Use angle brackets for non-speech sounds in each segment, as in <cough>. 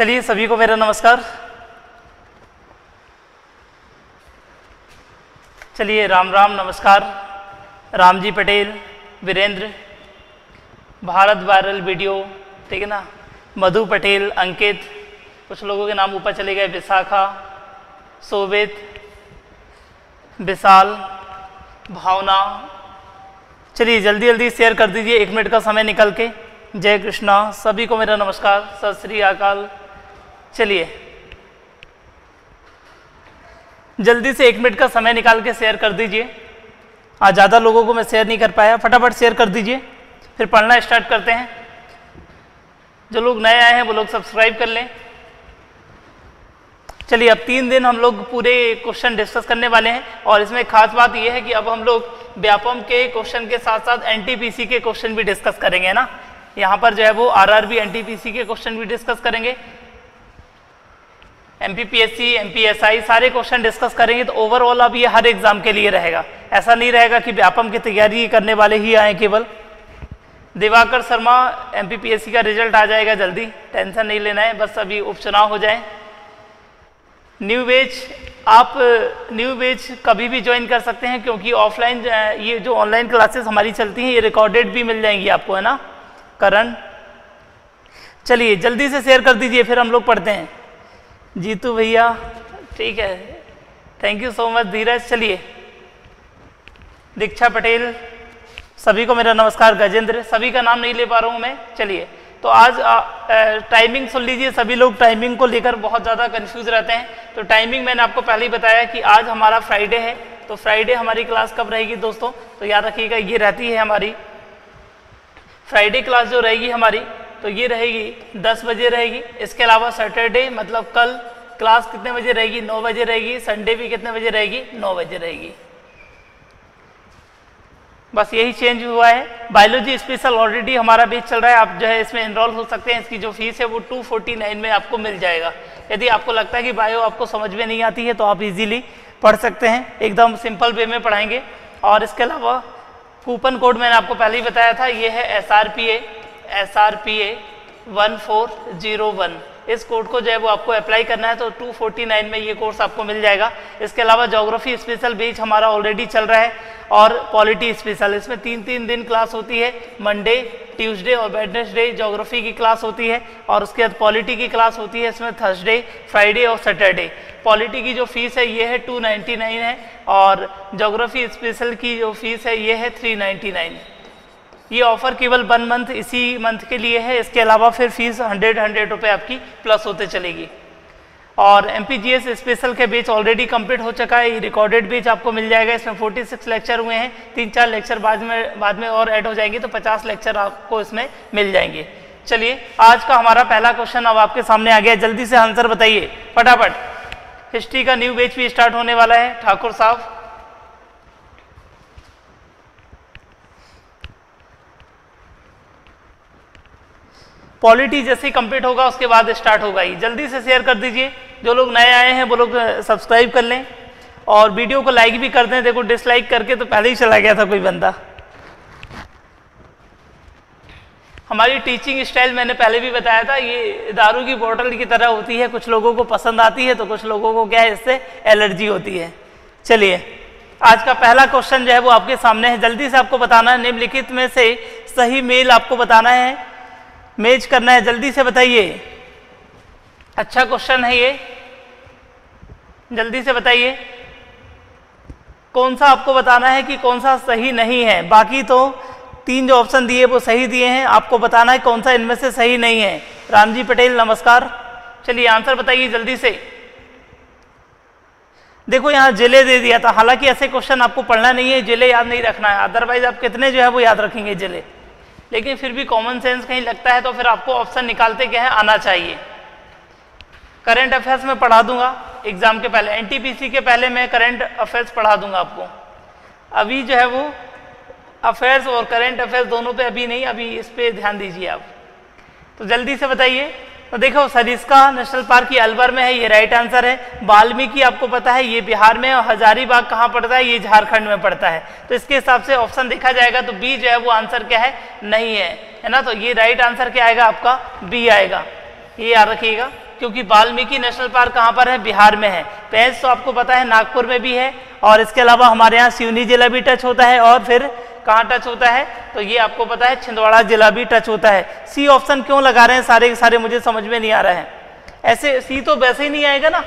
चलिए सभी को मेरा नमस्कार। चलिए राम राम, नमस्कार। रामजी पटेल, वीरेंद्र, भारत वायरल वीडियो, ठीक है ना? मधु पटेल, अंकित, कुछ लोगों के नाम ऊपर चले गए, विशाखा सोवित विशाल, भावना। चलिए जल्दी जल्दी शेयर कर दीजिए, एक मिनट का समय निकल के। जय कृष्णा, सभी को मेरा नमस्कार, सत श्री अकाल। चलिए। जल्दी से एक मिनट का समय निकाल के शेयर कर दीजिए। आज ज़्यादा लोगों को मैं शेयर नहीं कर पाया। फटाफट शेयर कर दीजिए। फिर पढ़ना स्टार्ट करते हैं। जो लोग नए आए हैं, वो लोग सब्सक्राइब कर लें। चलिए, अब तीन दिन हम लोग पूरे क्वेश्चन डिस्कस करने वाले हैं। और इसमें खास बात यह है कि अब हम लोग व्यापम के क्वेश्चन के साथ साथ एनटीपीसी के क्वेश्चन भी डिस्कस करेंगे ना? यहाँ पर जो है वो आरआरबी एनटीपीसी के क्वेश्चन भी डिस्कस करेंगे। एमपीपीएससी एमपीएसआई सारे क्वेश्चन डिस्कस करेंगे तो ओवरऑल अब ये हर एग्ज़ाम के लिए रहेगा। ऐसा नहीं रहेगा कि व्यापम की तैयारी करने वाले ही आए केवल। दिवाकर शर्मा एमपीपीएससी का रिज़ल्ट आ जाएगा जल्दी। टेंशन नहीं लेना है, बस अभी उपचुनाव हो जाए। न्यू वेज आप न्यू वेज कभी भी ज्वाइन कर सकते हैं क्योंकि ऑफलाइन ये जो ऑनलाइन क्लासेस हमारी चलती हैं, ये रिकॉर्डेड भी मिल जाएँगी आपको, है ना? करण, चलिए जल्दी से शेयर कर दीजिए, फिर हम लोग पढ़ते हैं। जीतू भैया, ठीक है। Thank you so much Dheeraj, चलिए। दीक्षा पटेल, सभी को मेरा नमस्कार, गजेंद्र, सभी का नाम नहीं ले पा रहा हूँ मैं, चलिए। तो आज टाइमिंग सुन लीजिए, सभी लोग टाइमिंग को लेकर बहुत ज़्यादा कंफ्यूज रहते हैं। तो टाइमिंग मैंने आपको पहले ही बताया कि आज हमारा फ्राइडे है। तो फ्राइडे हमारी क्लास कब रहेगी दोस्तों? तो याद रखिएगा, ये रहती है हमारी। फ्राइडे क्लास जो रहेगी हमारी तो ये रहेगी 10 बजे रहेगी। इसके अलावा सैटरडे मतलब कल क्लास कितने बजे रहेगी? 9 बजे रहेगी। संडे भी कितने बजे रहेगी? 9 बजे रहेगी। बस यही चेंज हुआ है। बायोलॉजी स्पेशल ऑलरेडी हमारा बेच चल रहा है। आप जो है इसमें इनरोल हो सकते हैं। इसकी जो फ़ीस है वो 249 में आपको मिल जाएगा। यदि आपको लगता है कि बायो आपको समझ में नहीं आती है तो आप इजीली पढ़ सकते हैं। एकदम सिंपल वे में पढ़ाएँगे। और इसके अलावा कूपन कोड मैंने आपको पहले ही बताया था। ये है S R P S R P A one four zero one इस कोड को जो है वो आपको अप्लाई करना है तो 249 में ये कोर्स आपको मिल जाएगा। इसके अलावा जोग्राफी स्पेशल बेच हमारा ऑलरेडी चल रहा है और पॉलिटी स्पेशल इसमें तीन तीन दिन क्लास होती है। मंडे ट्यूसडे और वेडनेसडे जोग्राफी की क्लास होती है और उसके बाद पॉलिटी की क्लास होती है इसमें थर्सडे फ्राइडे और सैटरडे पॉलिटी की जो फ़ीस है, ये है 299 है और जोग्राफी स्पेशल की जो फ़ीस है, ये है 399 ये ऑफ़र केवल वन मंथ, इसी मंथ के लिए है। इसके अलावा फिर फ़ीस हंड्रेड हंड्रेड रुपये आपकी प्लस होते चलेगी। और एमपीजीएस स्पेशल के बेच ऑलरेडी कंप्लीट हो चुका है। रिकॉर्डेड बेच आपको मिल जाएगा। इसमें 46 लेक्चर हुए हैं। तीन चार लेक्चर बाद में बाद में और ऐड हो जाएँगे तो 50 लेक्चर आपको इसमें मिल जाएँगे। चलिए, आज का हमारा पहला क्वेश्चन अब आपके सामने आ गया। जल्दी से आंसर बताइए। फटाफट। हिस्ट्री का न्यू बेच भी स्टार्ट होने वाला है। ठाकुर साहब पॉलिटी जैसे ही कंप्लीट होगा, उसके बाद स्टार्ट होगा ही। जल्दी से शेयर कर दीजिए। जो लोग नए आए हैं, वो लोग सब्सक्राइब कर लें। और वीडियो को लाइक भी कर दें। देखो डिसलाइक करके तो पहले ही चला गया था कोई बंदा। हमारी टीचिंग स्टाइल मैंने पहले भी बताया था। ये दारू की बोतल की तरह होती है। कुछ लोगों को पसंद आती है तो कुछ लोगों को क्या है, इससे एलर्जी होती है। चलिए, आज का पहला क्वेश्चन जो है, वो आपके सामने है। जल्दी से आपको बताना है। निम्नलिखित में से सही मेल आपको बताना है। मेज करना है, जल्दी से बताइए। अच्छा क्वेश्चन है ये। जल्दी से बताइए। कौन सा आपको बताना है कि कौन सा सही नहीं है? बाकी तो तीन जो ऑप्शन दिए, वो सही दिए हैं। आपको बताना है कौन सा इनमें से सही नहीं है। रामजी पटेल, नमस्कार। चलिए आंसर बताइए जल्दी से। देखो, यहाँ ज़िले दे दिया था। हालाँकि ऐसे क्वेश्चन आपको पढ़ना नहीं है, ज़िले याद नहीं रखना है। अदरवाइज़ आप कितने जो है वो याद रखेंगे ज़िले। लेकिन फिर भी कॉमन सेंस कहीं लगता है तो फिर आपको ऑप्शन निकालते क्या है? आना चाहिए। करंट अफेयर्स में पढ़ा दूँगा। एग्ज़ाम के पहले एनटीपीसी के पहले मैं करंट अफेयर्स पढ़ा दूँगा आपको। अभी जो है वो अफेयर्स और करंट अफेयर्स दोनों पे अभी नहीं, अभी इस पर ध्यान दीजिए आप। तो जल्दी से बताइए तो देखो सरिस्का नेशनल पार्क ये अलवर में है, ये राइट आंसर है। वाल्मीकि आपको पता है, ये बिहार में और हजारीबाग कहाँ पड़ता है? ये झारखंड में पड़ता है। तो इसके हिसाब से ऑप्शन देखा जाएगा तो बी जो है, वो आंसर क्या है? नहीं है। है ना? तो ये राइट आंसर क्या आएगा? आपका बी आएगा। ये याद रखिएगा, क्योंकि वाल्मीकि नेशनल पार्क कहाँ पर है? बिहार में है। पैंस तो आपको पता है, नागपुर में भी है और इसके अलावा हमारे यहाँ सिवनी जिला भी टच होता है और फिर कहाँ टच होता है? तो ये आपको पता है, छिंदवाड़ा जिला भी टच होता है। सी ऑप्शन क्यों लगा रहे हैं सारे के सारे, मुझे समझ में नहीं आ रहे हैं। ऐसे सी तो वैसे ही नहीं आएगा ना?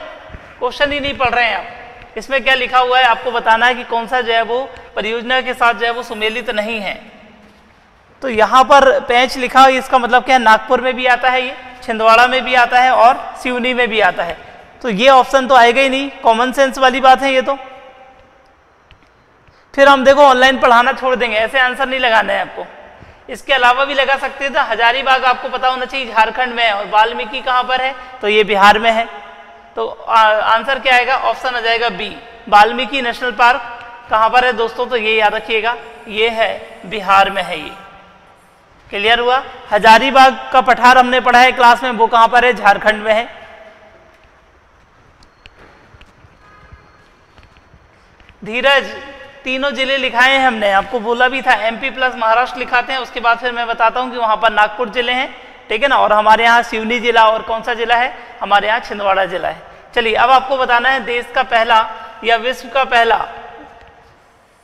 क्वेश्चन ही नहीं पढ़ रहे हैं आप। इसमें क्या लिखा हुआ है? आपको बताना है कि कौन सा जो है वो परियोजना के साथ जो है वो सुमेलित नहीं है। तो यहाँ पर पैंच लिखा इसका मतलब क्या है? नागपुर में भी आता है ये, छिंदवाड़ा में भी आता है और सिवनी में भी आता है। तो ये ऑप्शन तो आएगा ही नहीं। कॉमन सेंस वाली बात है ये तो। फिर हम देखो ऑनलाइन पढ़ाना छोड़ देंगे, ऐसे आंसर नहीं लगाना है आपको। इसके अलावा भी लगा सकते थे हजारीबाग आपको पता होना चाहिए झारखंड में है और वाल्मीकि कहाँ पर है तो ये बिहार में है। तो आंसर क्या आएगा? ऑप्शन आ जाएगा बी वाल्मीकि नेशनल पार्क कहाँ पर है दोस्तों? तो ये याद रखिएगा, ये है बिहार में है ये। क्लियर हुआ? हजारीबाग का पठार हमने पढ़ा है क्लास में, वो कहाँ पर है? झारखंड में है। धीरज तीनों ज़िले लिखाए हैं हमने। आपको बोला भी था एमपी प्लस महाराष्ट्र लिखाते हैं, उसके बाद फिर मैं बताता हूँ कि वहाँ पर नागपुर ज़िले हैं, ठीक है ना? और हमारे यहाँ सिवनी जिला और कौन सा जिला है? हमारे यहाँ छिंदवाड़ा जिला है। चलिए, अब आपको बताना है देश का पहला या विश्व का पहला,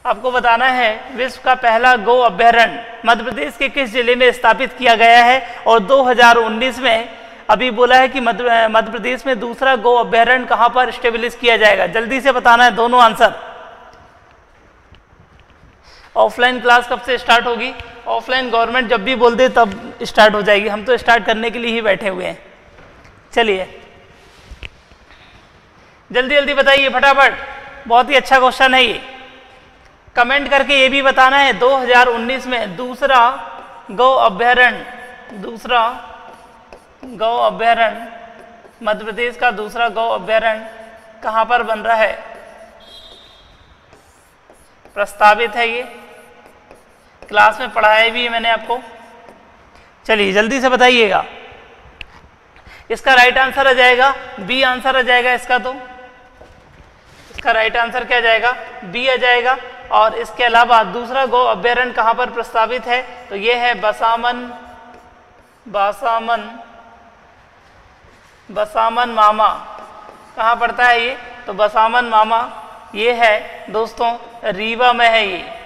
आपको बताना है विश्व का पहला गो अभ्यारण्य। मध्य प्रदेश के किस ज़िले में स्थापित किया गया है? और 2019 में अभी बोला है कि मध्य प्रदेश में दूसरा गो अभ्यारण्य कहाँ पर स्टेब्लिश किया जाएगा? जल्दी से बताना है दोनों आंसर। ऑफलाइन क्लास कब से स्टार्ट होगी? ऑफलाइन गवर्नमेंट जब भी बोल दे तब स्टार्ट हो जाएगी। हम तो स्टार्ट करने के लिए ही बैठे हुए हैं। चलिए। जल्दी जल्दी बताइए, फटाफट। बहुत ही अच्छा क्वेश्चन है ये। कमेंट करके ये भी बताना है 2019 में दूसरा गौ अभ्यारण्य दूसरा गौ अभ्यारण्य मध्य प्रदेश का दूसरा गौ अभ्यारण्य कहाँ पर बन रहा है? प्रस्तावित है ये। क्लास में पढ़ाया भी है मैंने आपको। चलिए, जल्दी से बताइएगा। इसका राइट आंसर आ जाएगा बी आंसर आ जाएगा इसका तो। इसका राइट आंसर क्या जाएगा? बी आ जाएगा। और इसके अलावा दूसरा गो अभ्यारण्य कहाँ पर प्रस्तावित है? तो ये है बसामन, बासामन, बसामन मामा। कहाँ पड़ता है ये? तो बसामन मामा, ये है दोस्तों, रीवा में है ये।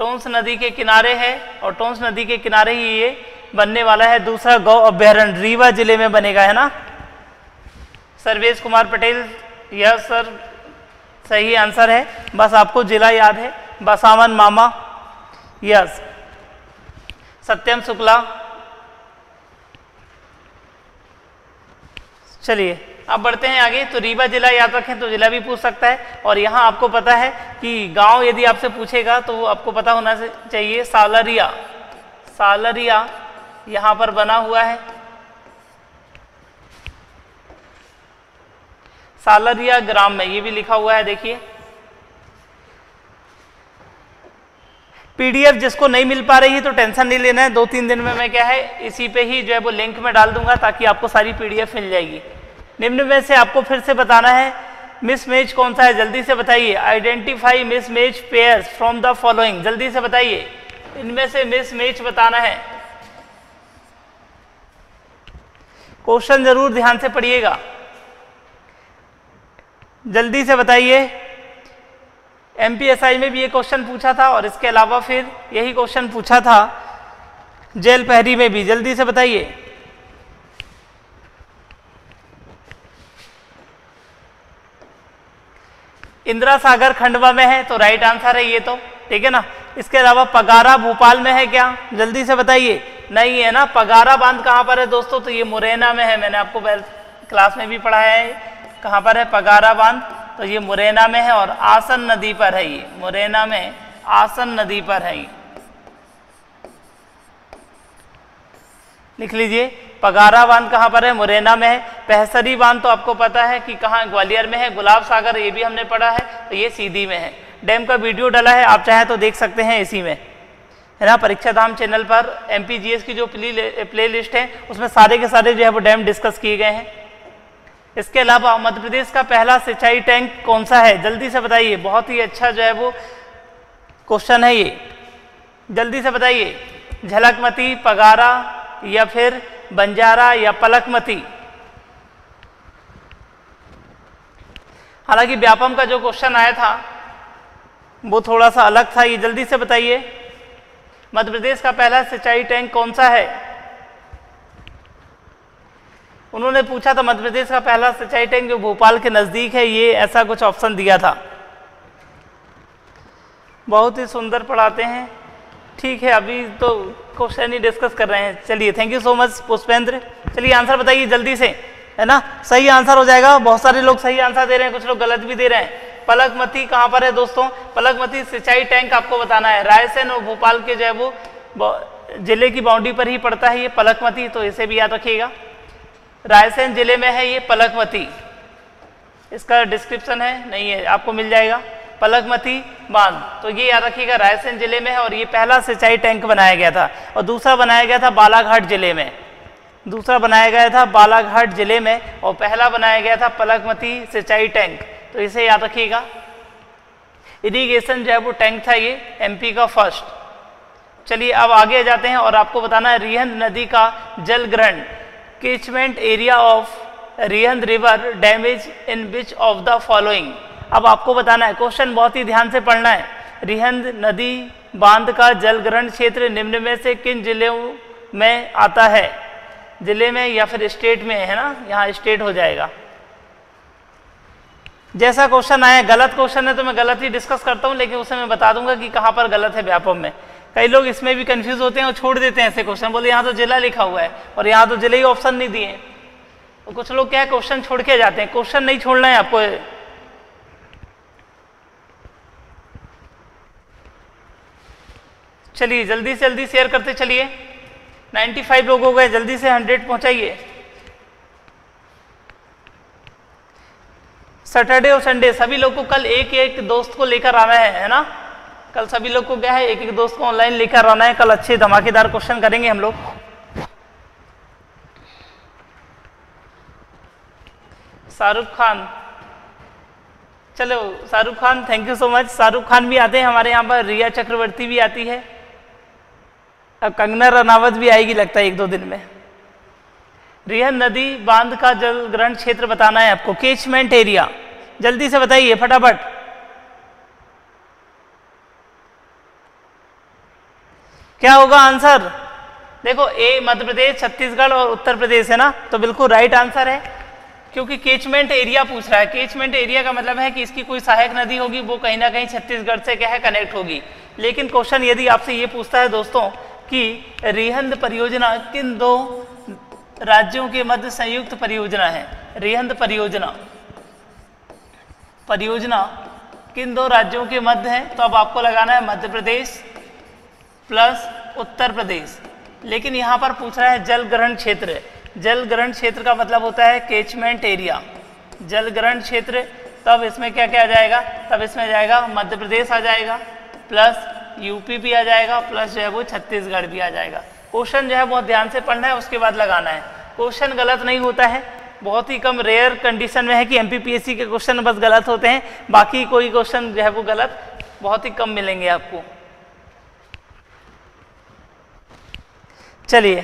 टोंस नदी के किनारे है और टोंस नदी के किनारे ही ये बनने वाला है दूसरा गौ अभ्यारण्य। रीवा ज़िले में बनेगा, है ना? सर्वेश कुमार पटेल, यह सर सही आंसर है। बस आपको जिला याद है। बसावन मामा, यस। सत्यम शुक्ला। चलिए। अब बढ़ते हैं आगे तो रीवा जिला याद रखें तो जिला भी पूछ सकता है। और यहाँ आपको पता है कि गाँव यदि आपसे पूछेगा तो आपको पता होना चाहिए, सालरिया। सालरिया यहाँ पर बना हुआ है। सालरिया ग्राम में, ये भी लिखा हुआ है, देखिए। पीडीएफ जिसको नहीं मिल पा रही है तो टेंशन नहीं लेना है। दो तीन दिन में मैं क्या है, इसी पे ही जो है वो लिंक में डाल दूँगा, ताकि आपको सारी पीडीएफ मिल जाएगी। निम्न में से आपको फिर से बताना है। मिस मेज कौन सा है? जल्दी से बताइए। Identify mismatched pairs from the following जल्दी से बताइए। इनमें से मिस मेज बताना है। क्वेश्चन ज़रूर ध्यान से पढ़िएगा। जल्दी से बताइए। एमपीएसआई में भी ये क्वेश्चन पूछा था और इसके अलावा फिर यही क्वेश्चन पूछा था। जेल पहरी में भी। जल्दी से बताइए। इंदिरा सागर खंडवा में है तो राइट आंसर है ये तो ठीक है ना? इसके अलावा पगारा भोपाल में है क्या? जल्दी से बताइए। नहीं है ना? पगारा बाँध कहाँ पर है दोस्तों? तो ये मुरैना में है, मैंने आपको क्लास में भी पढ़ाया है। कहाँ पर है? पगारा बाँध तो ये मुरैना में है और आसन नदी पर है ये। मुरैना में आसन नदी पर है ये। लिख लीजिए। पगारा बाँध कहाँ पर है? मुरैना में है। पहसरी बाँध तो आपको पता है कि कहाँ ग्वालियर में है। गुलाब सागर ये भी हमने पढ़ा है तो ये सीधी में है। डैम का वीडियो डाला है, आप चाहें तो देख सकते हैं इसी में। है ना? परीक्षा धाम चैनल पर एम की जो प्ले लिस्ट है, उसमें सारे के सारे जो है वो डैम डिस्कस किए गए हैं। इसके अलावा मध्य प्रदेश का पहला सिंचाई टैंक कौन सा है? जल्दी से बताइए। बहुत ही अच्छा जो है वो क्वेश्चन है ये। जल्दी से बताइए। झलकमती, पगारा या फिर बंजारा या पलकमती। हालाँकि व्यापम का जो क्वेश्चन आया था, वो थोड़ा सा अलग था, ये जल्दी से बताइए। मध्य प्रदेश का पहला सिंचाई टैंक कौन सा है? उन्होंने पूछा था, मध्य प्रदेश का पहला सिंचाई टैंक जो भोपाल के नज़दीक है, ये ऐसा कुछ ऑप्शन दिया था। बहुत ही सुंदर पढ़ाते हैं। ठीक है, अभी तो क्वेश्चन ही डिस्कस कर रहे हैं। चलिए thank you so much Pushpendra. चलिए आंसर बताइए जल्दी से, है ना? सही आंसर हो जाएगा। बहुत सारे लोग सही आंसर दे रहे हैं, कुछ लोग गलत भी दे रहे हैं। पलकमती कहाँ पर है दोस्तों? पलकमती सिंचाई टैंक आपको बताना है। रायसेन और भोपाल के जो है वो ज़िले की बाउंड्री पर ही पड़ता है ये पलकमती तो इसे भी याद रखिएगा। रायसेन ज़िले में है ये पलकमती। इसका डिस्क्रिप्शन है, नहीं है, आपको मिल जाएगा। पलकमती बाँध। तो ये याद रखिएगा, रायसेन ज़िले में है और ये पहला सिंचाई टैंक बनाया गया था और दूसरा बनाया गया था बालाघाट ज़िले में। दूसरा बनाया गया था बालाघाट ज़िले में और पहला बनाया गया था पलकमती सिंचाई टैंक। तो इसे याद रखिएगा। इरीगेशन जो है वो टैंक था ये एमपी का फ़र्स्ट। चलिए अब आगे जाते हैं और आपको बताना है रिहंद नदी का जल ग्रहण catchment area of Rihand river damage in which of the following अब आपको बताना है, क्वेश्चन बहुत ही ध्यान से पढ़ना है। रिहंद नदी बाँध का जलग्रहण क्षेत्र निम्न में से किन जिलों में आता है? ज़िले में या फिर स्टेट में, है ना? यहाँ स्टेट हो जाएगा। जैसा क्वेश्चन आया, गलत क्वेश्चन है तो मैं गलत ही डिस्कस करता हूँ, लेकिन उसे मैं बता दूँगा कि कहाँ पर गलत है व्यापम में। कई लोग इसमें भी कंफ्यूज होते हैं और छोड़ देते हैं ऐसे क्वेश्चन, बोले यहाँ तो जिला लिखा हुआ है और यहाँ तो ज़िले ही ऑप्शन नहीं दिए। तो कुछ लोग क्या क्वेश्चन छोड़ के जाते हैं। क्वेश्चन नहीं छोड़ना है आपको। चलिए, जल्दी से जल्दी शेयर करते चलिए। 95 लोग हो गए, जल्दी से 100 पहुंचाइए। सैटरडे और संडे सभी लोग को कल एक एक दोस्त को लेकर आना है है ना? कल सभी लोग को क्या है, एक एक दोस्त को ऑनलाइन लेकर आना है, कल अच्छे धमाकेदार क्वेश्चन करेंगे हम लोग। शाहरुख खान। चलो, Shahrukh Khan thank you so much Shahrukh Khan भी आते हैं, हमारे यहाँ पर, रिया चक्रवर्ती भी आती है। अब कंगना रनावत भी आएगी लगता है एक दो दिन में। रिहन नदी बाँध का जल ग्रहण क्षेत्र बताना है आपको। केचमेंट एरिया जल्दी से बताइए, फटाफट। क्या होगा आंसर? देखो, ए मध्य प्रदेश, छत्तीसगढ़ और उत्तर प्रदेश है ना? तो बिल्कुल राइट आंसर है, क्योंकि केचमेंट एरिया पूछ रहा है। केचमेंट एरिया का मतलब है कि इसकी कोई सहायक नदी होगी, वो कहीं ना कहीं छत्तीसगढ़ से क्या है कनेक्ट होगी। लेकिन क्वेश्चन यदि आपसे ये पूछता है, दोस्तों कि रिहंद परियोजना किन दो राज्यों के मध्य संयुक्त परियोजना है? रिहंद परियोजना। परियोजना किन दो राज्यों के मध्य है? तो अब आपको लगाना है मध्य प्रदेश प्लस उत्तर प्रदेश। लेकिन यहाँ पर पूछ रहा है जल ग्रहण क्षेत्र। जल ग्रहण क्षेत्र का मतलब होता है केचमेंट एरिया जल ग्रहण क्षेत्र, तब इसमें क्या क्या आ जाएगा? तब इसमें जाएगा मध्य प्रदेश आ जाएगा, प्लस यूपी भी आ जाएगा प्लस जो है वो छत्तीसगढ़ भी आ जाएगा। क्वेश्चन जो है बहुत ध्यान से पढ़ना है, उसके बाद लगाना है। क्वेश्चन गलत नहीं होता है। बहुत ही कम रेयर कंडीशन में है कि एमपीपीएससी के क्वेश्चन बस गलत होते हैं। बाकी कोई क्वेश्चन जो है वो गलत, बहुत ही कम मिलेंगे आपको। चलिए।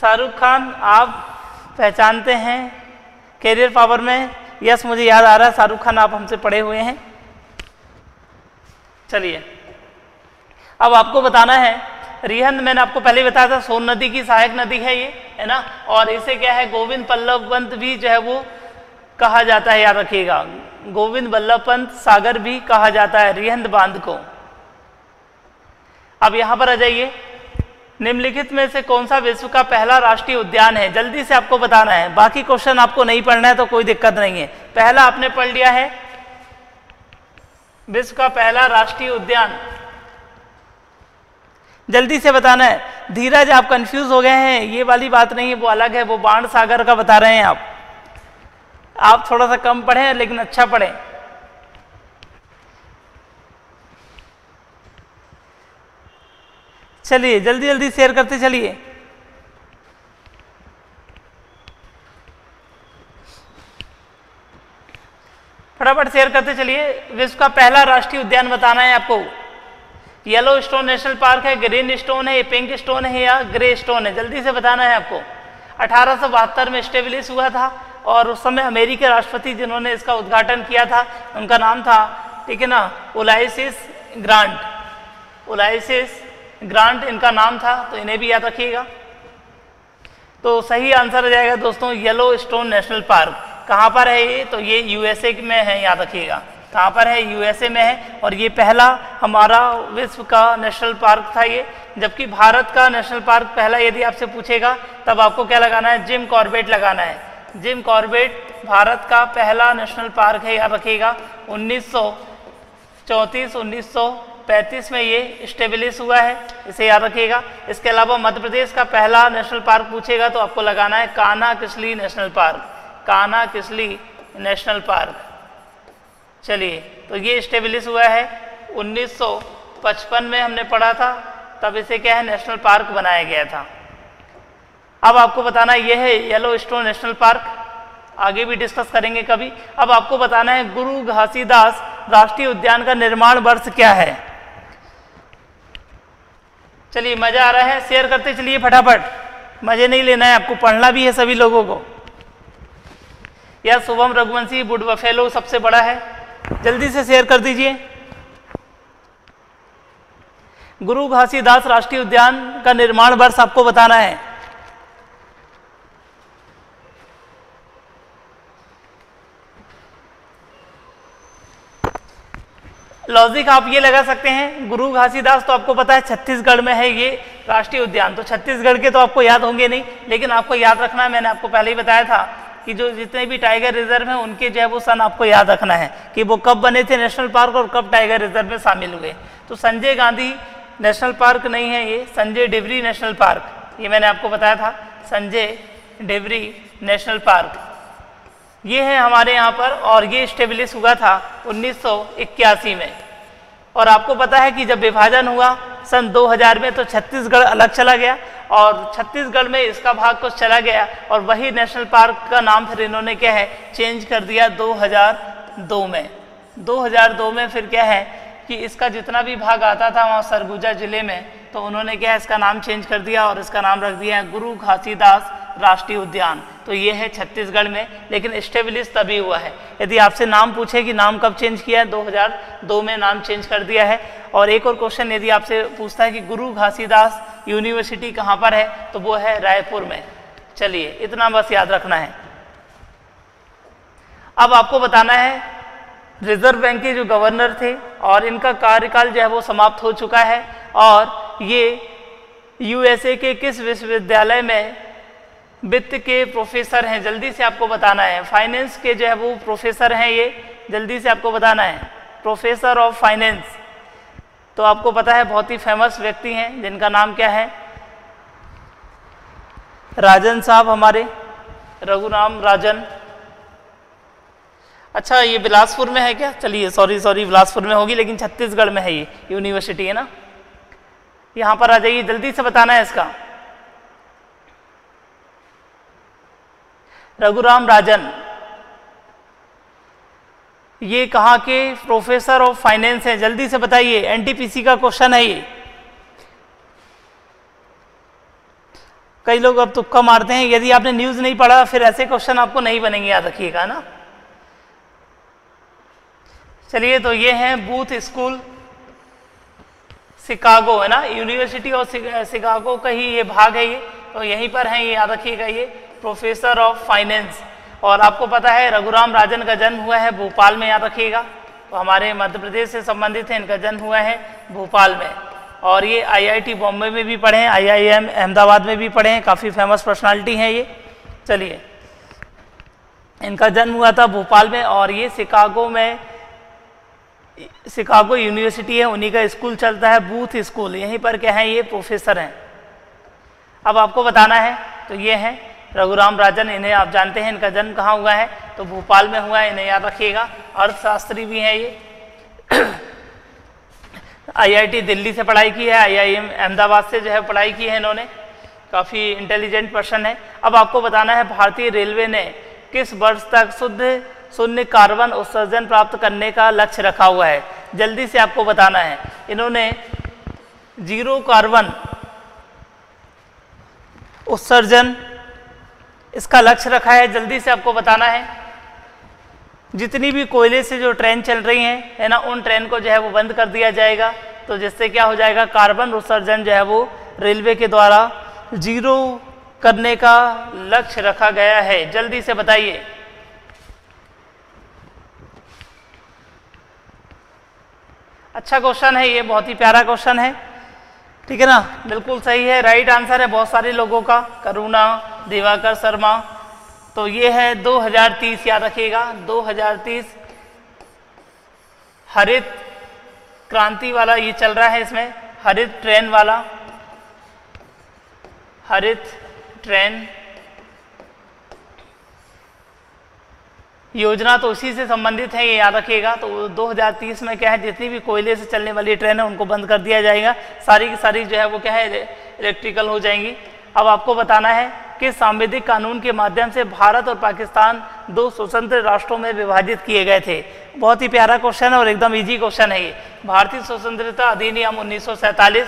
शाहरुख खान, आप पहचानते हैं कैरियर पावर में? यस, मुझे याद आ रहा है, शाहरुख खान, आप हमसे पढ़े हुए हैं। चलिए। अब आपको बताना है, रिहंद, मैंने आपको पहले बताया था, सोन नदी की सहायक नदी है ये, है ना? और इसे क्या है, गोविंद पल्लव पंत भी जो है वो कहा जाता है, याद रखिएगा। गोविंद बल्लभ पंत सागर भी कहा जाता है, रिहंद बाँध को। अब यहाँ पर आ जाइए। निम्नलिखित में से कौन सा विश्व का पहला राष्ट्रीय उद्यान है? जल्दी से आपको बताना है। बाकी क्वेश्चन आपको नहीं पढ़ना है तो कोई दिक्कत नहीं है। पहला आपने पढ़ लिया है। विश्व का पहला राष्ट्रीय उद्यान। जल्दी से बताना है। धीरज, आप कंफ्यूज हो गए हैं। ये वाली बात नहीं है, वो अलग है। वो बाण सागर का बता रहे हैं आप। आप थोड़ा सा कम पढ़ें, लेकिन अच्छा पढ़ें। चलिए, जल्दी जल्दी शेयर करते चलिए। फटाफट शेयर करते चलिए। विश्व का पहला राष्ट्रीय उद्यान बताना है आपको। येलो स्टोन नेशनल पार्क है ग्रीन स्टोन है पिंक स्टोन है या ग्रे स्टोन है? जल्दी से बताना है आपको। अठारह सौ बहत्तर में स्टेब्लिश हुआ था और उस समय अमेरिकी राष्ट्रपति जिन्होंने इसका उद्घाटन किया था, उनका नाम था, ठीक है ना? ओलाइसिस ग्रांट ओलाइसिस ग्रांट इनका नाम था तो इन्हें भी याद रखिएगा। तो सही आंसर आ जाएगा दोस्तों येलो स्टोन नेशनल पार्क कहाँ पर है ये? तो ये यूएसए में है, याद रखिएगा। कहाँ पर है? यूएसए में है, और ये पहला हमारा विश्व का नेशनल पार्क था ये। जबकि भारत का नेशनल पार्क पहला यदि आपसे पूछेगा, तब आपको क्या लगाना है? जिम कॉर्बेट लगाना है। जिम कॉर्बेट भारत का पहला नेशनल पार्क है, याद रखिएगा। उन्नीस सौ चौंतीस, उन्नीस सौ पैंतीस में ये स्टेब्लिश हुआ है, इसे याद रखिएगा। इसके अलावा मध्य प्रदेश का पहला नेशनल पार्क पूछेगा तो आपको लगाना है Kanha Kisli national park Kanha Kisli national park चलिए तो ये स्टेब्लिश हुआ है। 1955 में हमने पढ़ा था, तब इसे क्या है नेशनल पार्क बनाया गया था। अब आपको बताना यह है येलो स्टोन नेशनल पार्क आगे भी डिस्कस करेंगे कभी। अब आपको बताना है, गुरु घासीदास राष्ट्रीय उद्यान का निर्माण वर्ष क्या है? चलिए, मज़ा आ रहा है शेयर करते चलिए फटाफट। मज़े नहीं लेना है आपको, पढ़ना भी है सभी लोगों को। या शुभम रघुवंशी बुड बफेलो सबसे बड़ा है। जल्दी से शेयर कर दीजिए। गुरु घासीदास राष्ट्रीय उद्यान का निर्माण वर्ष आपको बताना है। लॉजिक आप ये लगा सकते हैं, गुरु घासीदास तो आपको पता है छत्तीसगढ़ में है ये राष्ट्रीय उद्यान तो छत्तीसगढ़ के तो आपको याद होंगे नहीं, लेकिन आपको याद रखना है, मैंने आपको पहले ही बताया था कि जो जितने भी टाइगर रिज़र्व हैं, उनके जो है वो सन आपको याद रखना है कि वो कब बने थे नेशनल पार्क और कब टाइगर रिज़र्व में शामिल हुए। तो संजय गांधी नेशनल पार्क नहीं है ये, संजय डिवरी नेशनल पार्क, ये मैंने आपको बताया था, संजय डिवरी नेशनल पार्क। ये है हमारे यहाँ पर और ये स्टेब्लिश हुआ था उन्नीस सौ इक्यासी में। और आपको पता है कि जब विभाजन हुआ, सन 2000 में तो छत्तीसगढ़ अलग चला गया और छत्तीसगढ़ में इसका भाग कुछ चला गया और वही नेशनल पार्क का नाम फिर इन्होंने क्या है, चेंज कर दिया 2002 में। 2002 में फिर क्या है कि इसका जितना भी भाग आता था वहाँ सरगुजा ज़िले में तो उन्होंने क्या है, इसका नाम चेंज कर दिया और इसका नाम रख दिया है गुरु घासीदास राष्ट्रीय उद्यान। तो ये है छत्तीसगढ़ में, लेकिन स्टेब्लिश तभी हुआ है। यदि आपसे नाम पूछे कि नाम कब चेंज किया है 2002 में नाम चेंज कर दिया है। और एक और क्वेश्चन, यदि आपसे पूछता है कि गुरु घासीदास यूनिवर्सिटी कहाँ पर है तो वो है रायपुर में। चलिए, इतना बस याद रखना है। अब आपको बताना है, रिज़र्व बैंक के जो गवर्नर थे और इनका कार्यकाल जो है वो समाप्त हो चुका है। और ये यूएसए के किस विश्वविद्यालय में वित्त के प्रोफेसर हैं, जल्दी से आपको बताना है। फाइनेंस के जो है, वो प्रोफेसर हैं ये, जल्दी से आपको बताना है। Professor of finance. तो आपको पता है, बहुत ही फ़ेमस व्यक्ति हैं, जिनका नाम क्या है? राजन साहब हमारे, रघुराम राजन। अच्छा ये बिलासपुर में है क्या? चलिए सॉरी सॉरी बिलासपुर में होगी, लेकिन छत्तीसगढ़ में है ये यूनिवर्सिटी है ना? यहाँ पर आ जाइए, जल्दी से बताना है इसका। रघुराम राजन। ये कहाँ के प्रोफेसर ऑफ़ फाइनेंस हैं, जल्दी से बताइए एनटीपीसी का क्वेश्चन है ये। कई लोग अब तुक्का मारते हैं, यदि आपने न्यूज़ नहीं पढ़ा, फिर ऐसे क्वेश्चन आपको नहीं बनेंगे, याद रखिएगा ना। चलिए तो ये हैं बूथ स्कूल शिकागो है ना? यूनिवर्सिटी ऑफ़ शिकागो का ही ये भाग है ये तो यहीं पर है, ये याद रखिएगा ये। प्रोफेसर ऑफ़ फाइनेंस और आपको पता है, रघुराम राजन का जन्म हुआ है भोपाल में, याद रखिएगा। तो हमारे मध्य प्रदेश से संबंधित है, इनका जन्म हुआ है भोपाल में। और ये आईआईटी बॉम्बे में भी पढ़े हैं आईआईएम अहमदाबाद में भी पढ़े हैं, काफ़ी फ़ेमस पर्सनालिटी हैं ये। चलिए। इनका जन्म हुआ था भोपाल में, और ये शिकागो में, शिकागो यूनिवर्सिटी है, उन्हीं का स्कूल चलता है, बूथ स्कूल। यहीं पर क्या है, ये प्रोफेसर हैं। अब आपको बताना है तो ये हैं रघुराम राजन, इन्हें आप जानते हैं, इनका जन्म कहाँ हुआ है? तो भोपाल में हुआ है, इन्हें याद रखिएगा। अर्थशास्त्री भी है ये। आईआईटी दिल्ली से पढ़ाई की है, आईआईएम अहमदाबाद से जो है पढ़ाई की है इन्होंने। काफ़ी इंटेलिजेंट पर्सन है। अब आपको बताना है, भारतीय रेलवे ने किस वर्ष तक शुद्ध शून्य कार्बन उत्सर्जन प्राप्त करने का लक्ष्य रखा हुआ है? जल्दी से आपको बताना है। इन्होंने ज़ीरो कार्बन उत्सर्जन इसका लक्ष्य रखा है, जल्दी से आपको बताना है। जितनी भी कोयले से जो ट्रेन चल रही हैं, है ना, उन ट्रेन को जो है वो बंद कर दिया जाएगा। तो जिससे क्या हो जाएगा, कार्बन उत्सर्जन जो है वो रेलवे के द्वारा ज़ीरो करने का लक्ष्य रखा गया है। जल्दी से बताइए। अच्छा क्वेश्चन है, ये बहुत ही प्यारा क्वेश्चन है। ठीक है ना? बिल्कुल सही है राइट आंसर है बहुत सारे लोगों का, करुणा, दिवाकर शर्मा। तो ये है 2030 याद रखिएगा 2030 हरित क्रांति वाला ये चल रहा है इसमें, हरित ट्रेन वाला, हरित ट्रेन। योजना तो उसी से संबंधित है, ये याद रखिएगा। तो 2030 में क्या है, जितनी भी कोयले से चलने वाली ट्रेन है, उनको बंद कर दिया जाएगा। सारी की सारी जो है, वो क्या है इलेक्ट्रिकल हो जाएँगी। अब आपको बताना है कि सांविधिक कानून के माध्यम से भारत और पाकिस्तान दो स्वतंत्र राष्ट्रों में विभाजित किए गए थे। बहुत ही प्यारा क्वेश्चन है और एकदम ईजी क्वेश्चन है ये। भारतीय स्वतंत्रता अधिनियम उन्नीस सौ सैंतालीस,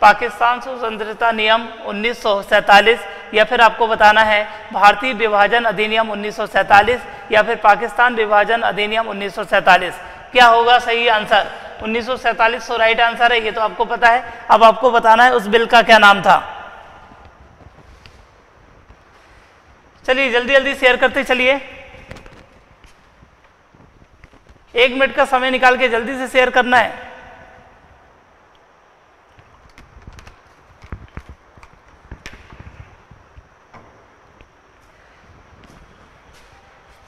पाकिस्तान स्वतंत्रता नियम उन्नीस सौ सैंतालीस, या फिर आपको बताना है, भारतीय विभाजन अधिनियम उन्नीस सौ सैंतालीस या फिर पाकिस्तान विभाजन अधिनियम उन्नीस क्या होगा सही आंसर? उन्नीस सौ राइट आंसर है, ये तो आपको पता है। अब आपको बताना है उस बिल का क्या नाम था। चलिए, जल्दी जल्दी शेयर करते चलिए। एक मिनट का समय निकाल के जल्दी से शेयर करना है।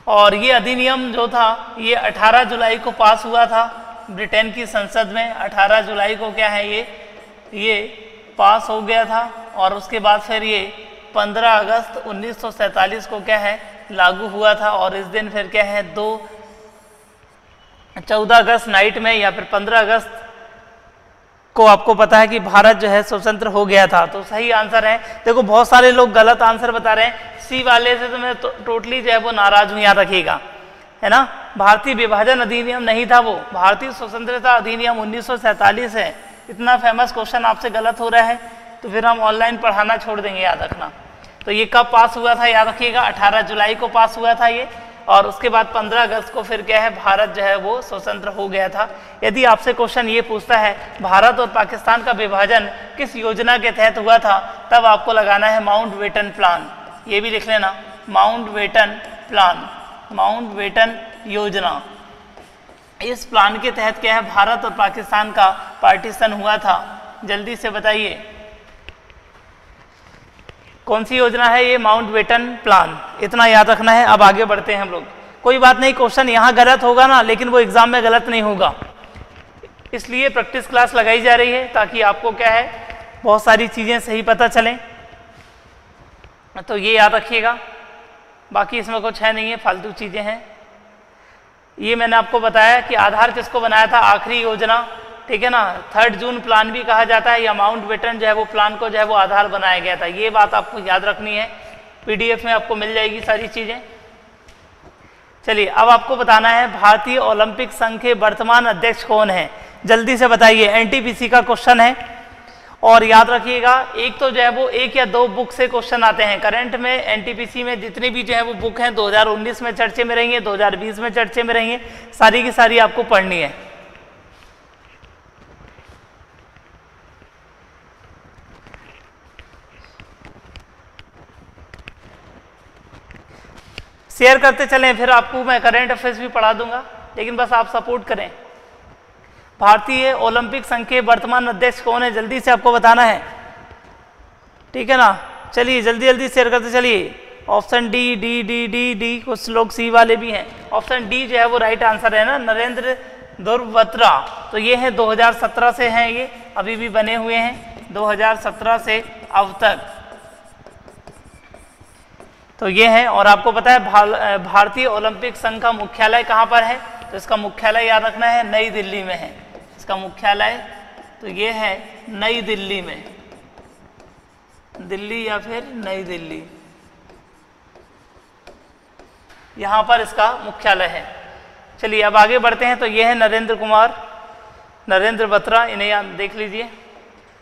और ये अधिनियम जो था, ये 18 जुलाई को पास हुआ था, ब्रिटेन की संसद में 18 जुलाई को क्या है ये? ये पास हो गया था और उसके बाद फिर ये 15 अगस्त 1947 को क्या है, लागू हुआ था और इस दिन फिर क्या है, दो 14 अगस्त नाइट में या फिर 15 अगस्त को आपको पता है कि भारत जो है स्वतंत्र हो गया था। तो सही आंसर है। देखो बहुत सारे लोग गलत आंसर बता रहे हैं। सी वाले से तो मैं तो, टोटली जो है वो नाराज़ हूँ याद रखिएगा। है ना? भारतीय विभाजन अधिनियम नहीं था वो। भारतीय स्वतंत्रता अधिनियम उन्नीस है। इतना फ़ेमस क्वेश्चन आपसे गलत हो रहा है तो फिर हम ऑनलाइन पढ़ाना छोड़ देंगे याद रखना। तो ये कब पास हुआ था याद रखिएगा। 18 जुलाई को पास हुआ था ये। और उसके बाद 15 अगस्त को फिर क्या है, भारत जो है वो स्वतंत्र हो गया था। यदि आपसे क्वेश्चन ये पूछता है, भारत और पाकिस्तान का विभाजन किस योजना के तहत हुआ था, तब आपको लगाना है माउंट वेटन प्लान ये भी लिख लेना Mountbatten plan Mountbatten योजना। इस प्लान के तहत क्या है, भारत और पाकिस्तान का पार्टीशन हुआ था। जल्दी से बताइए। कौन सी योजना है ये? माउंट वेटन प्लान इतना याद रखना है, अब आगे बढ़ते हैं हम लोग। कोई बात नहीं क्वेश्चन यहाँ गलत होगा ना, लेकिन वो एग्ज़ाम में गलत नहीं होगा। इसलिए प्रैक्टिस क्लास लगाई जा रही है ताकि आपको क्या है, बहुत सारी चीज़ें सही पता चलें। तो ये याद रखिएगा। बाकी इसमें कुछ है नहीं है, फालतू चीज़ें हैं। ये मैंने आपको बताया कि आधार किसको बनाया था? आखिरी योजना ठीक है ना? थर्ड जून प्लान भी कहा जाता है, या माउंट बेटन जो है वो प्लान को जो है वो आधार बनाया गया था। ये बात आपको याद रखनी है। पीडीएफ में आपको मिल जाएगी सारी चीज़ें। चलिए, अब आपको बताना है, भारतीय ओलंपिक संघ के वर्तमान अध्यक्ष कौन है? जल्दी से बताइए एनटीपीसी का क्वेश्चन है। और याद रखिएगा, एक तो जो है वो एक या दो बुक से क्वेश्चन आते हैं। करंट में एनटीपीसी में जितनी भी जो है वो बुक हैं 2019 में चर्चे में रहेंगे 2020 में चर्चे में रहेंगे, सारी की सारी आपको पढ़नी है। शेयर करते चलें, फिर आपको मैं करेंट अफेयर्स भी पढ़ा दूँगा, लेकिन बस आप सपोर्ट करें। भारतीय ओलंपिक संघ के वर्तमान अध्यक्ष कौन है? जल्दी से आपको बताना है। ठीक है ना? चलिए, जल्दी जल्दी शेयर करते चलिए। Option D D D D D कुछ लोग सी वाले भी हैं। ऑप्शन डी जो है, वो राइट आंसर है ना? नरेंद्र दुर्वत्रा। तो ये है 2017 से हैं ये, अभी भी बने हुए हैं 2017 से अब तक। तो ये है, और आपको पता है भारतीय ओलंपिक संघ का मुख्यालय कहाँ पर है? तो इसका मुख्यालय याद रखना है, नई दिल्ली में है। इसका मुख्यालय तो ये है, नई दिल्ली में। दिल्ली या फिर नई दिल्ली। यहाँ पर इसका मुख्यालय है। चलिए, अब आगे बढ़ते हैं तो ये है नरेंद्र कुमार, नरेंद्र बत्रा, इन्हें देख लीजिए।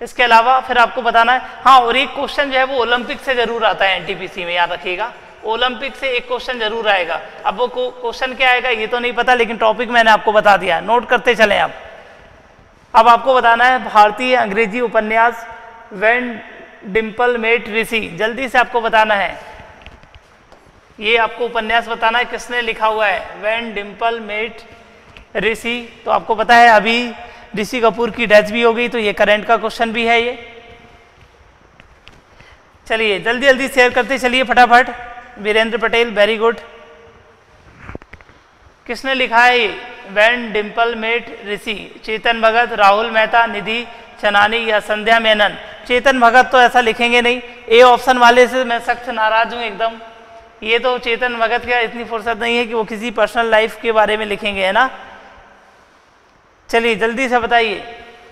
इसके अलावा फिर आपको बताना है हाँ और एक क्वेश्चन जो है वो ओलंपिक से ज़रूर आता है एनटीपीसी में, याद रखिएगा। ओलंपिक से एक क्वेश्चन ज़रूर आएगा। अब वो क्वेश्चन क्या आएगा, ये तो नहीं पता, लेकिन टॉपिक मैंने आपको बता दिया नोट करते चले आप। अब आपको बताना है, भारतीय अंग्रेज़ी उपन्यास वेन डिम्पल मेट ऋषि जल्दी से आपको बताना है। ये आपको उपन्यास बताना है, किसने लिखा हुआ है? वेन डिम्पल मेट ऋषि तो आपको पता है, अभी ऋषि कपूर की डेथ भी हो गई तो ये करंट का क्वेश्चन भी है ये। चलिए, जल्दी जल्दी शेयर करते चलिए फटाफट। वीरेंद्र पटेल वेरी गुड किसने लिखा है वैन डिम्पल मेट ऋषि चेतन भगत राहुल मेहता निधि चनानी या संध्या मेनन चेतन भगत तो ऐसा लिखेंगे नहीं। ए ऑप्शन वाले से मैं सख्त नाराज़ हूँ एकदम। ये तो चेतन भगत का इतनी फुर्सत नहीं है कि वो किसी पर्सनल लाइफ के बारे में लिखेंगे, है ना? चलिए, जल्दी से बताइए।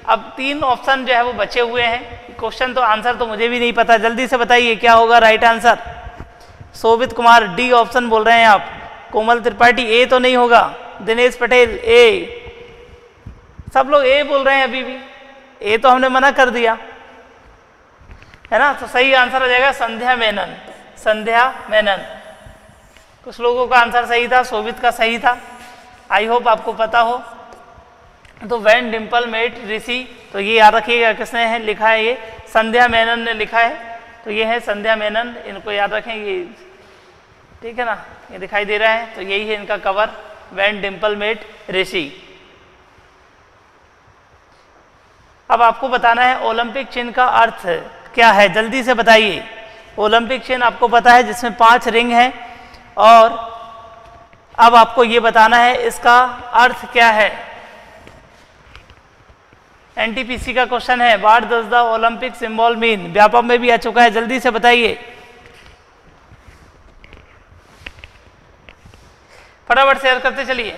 अब तीन ऑप्शन जो है वो बचे हुए हैं। क्वेश्चन तो आंसर तो मुझे भी नहीं पता। जल्दी से बताइए, क्या होगा right answer Shobhit Kumar D option बोल रहे हैं आप। कोमल त्रिपाठी ए तो नहीं होगा। दिनेश पटेल ए सब लोग ए बोल रहे हैं अभी भी। ए तो हमने मना कर दिया। है ना? तो सही आंसर हो जाएगा संध्या मेनन। संध्या मेनन। कुछ लोगों का आंसर सही था, शोभित का सही था। आई होप आपको पता हो। तो वैन डिम्पल मेट ऋषि तो ये याद रखिएगा किसने है, लिखा है ये? संध्या मेनन ने लिखा है। तो ये है संध्या मेनन, इनको याद रखें ये। ठीक है ना? ये दिखाई दे रहा है तो यही है इनका cover when Dimple met Rishi. अब आपको बताना है ओलंपिक चिन्ह का अर्थ क्या है? जल्दी से बताइए। ओलंपिक चिन्ह आपको पता है, जिसमें पाँच रिंग हैं, और अब आपको ये बताना है इसका अर्थ क्या है। एनटीपीसी का क्वेश्चन है वाट दस द ओलंपिक सिंबल मीन व्यापक में भी आ चुका है, जल्दी से बताइए। फटाफट शेयर करते चलिए।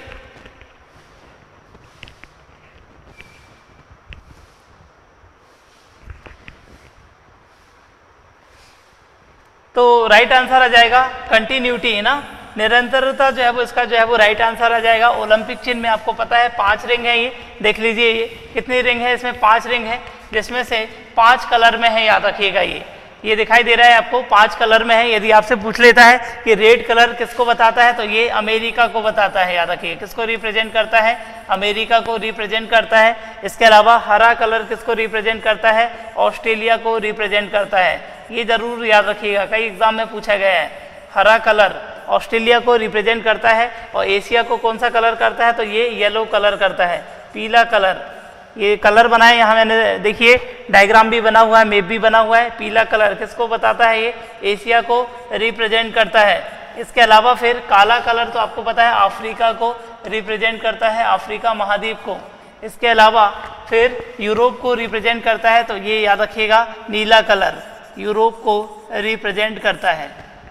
तो राइट आंसर आ जाएगा कंटिन्यूटी है ना? निरंतरता जो है वो, इसका जो है वो राइट आंसर आ जाएगा। ओलंपिक चिन्ह में आपको पता है, पाँच रिंग है ये। देख लीजिए ये, कितनी रिंग है इसमें? पाँच रिंग है, जिसमें से पाँच कलर में है, याद रखिएगा ये। ये दिखाई दे रहा है आपको, पाँच कलर में है। यदि आपसे पूछ लेता है कि रेड कलर किसको बताता है तो ये अमेरिका को बताता है, याद रखिए। किसको रिप्रेजेंट करता है? अमेरिका को रिप्रेजेंट करता है। इसके अलावा हरा कलर किसको रिप्रेजेंट करता है? ऑस्ट्रेलिया को रिप्रेजेंट करता है। ये ज़रूर याद रखिएगा। कई एग्ज़ाम में पूछा गया है। हरा कलर ऑस्ट्रेलिया को रिप्रेजेंट करता है और एशिया को कौन सा कलर करता है तो ये येलो कलर करता है। पीला कलर ये कलर बना है यहाँ मैंने देखिए डायग्राम भी बना हुआ है मेप भी बना हुआ है। पीला कलर किसको बताता है ये? एशिया को रिप्रेजेंट करता है। इसके अलावा फिर काला कलर तो आपको पता है, अफ्रीका को रिप्रेजेंट करता है, अफ्रीका महाद्वीप को। इसके अलावा फिर यूरोप को रिप्रेजेंट करता है तो ये याद रखिएगा, नीला कलर यूरोप को रिप्रेजेंट करता है।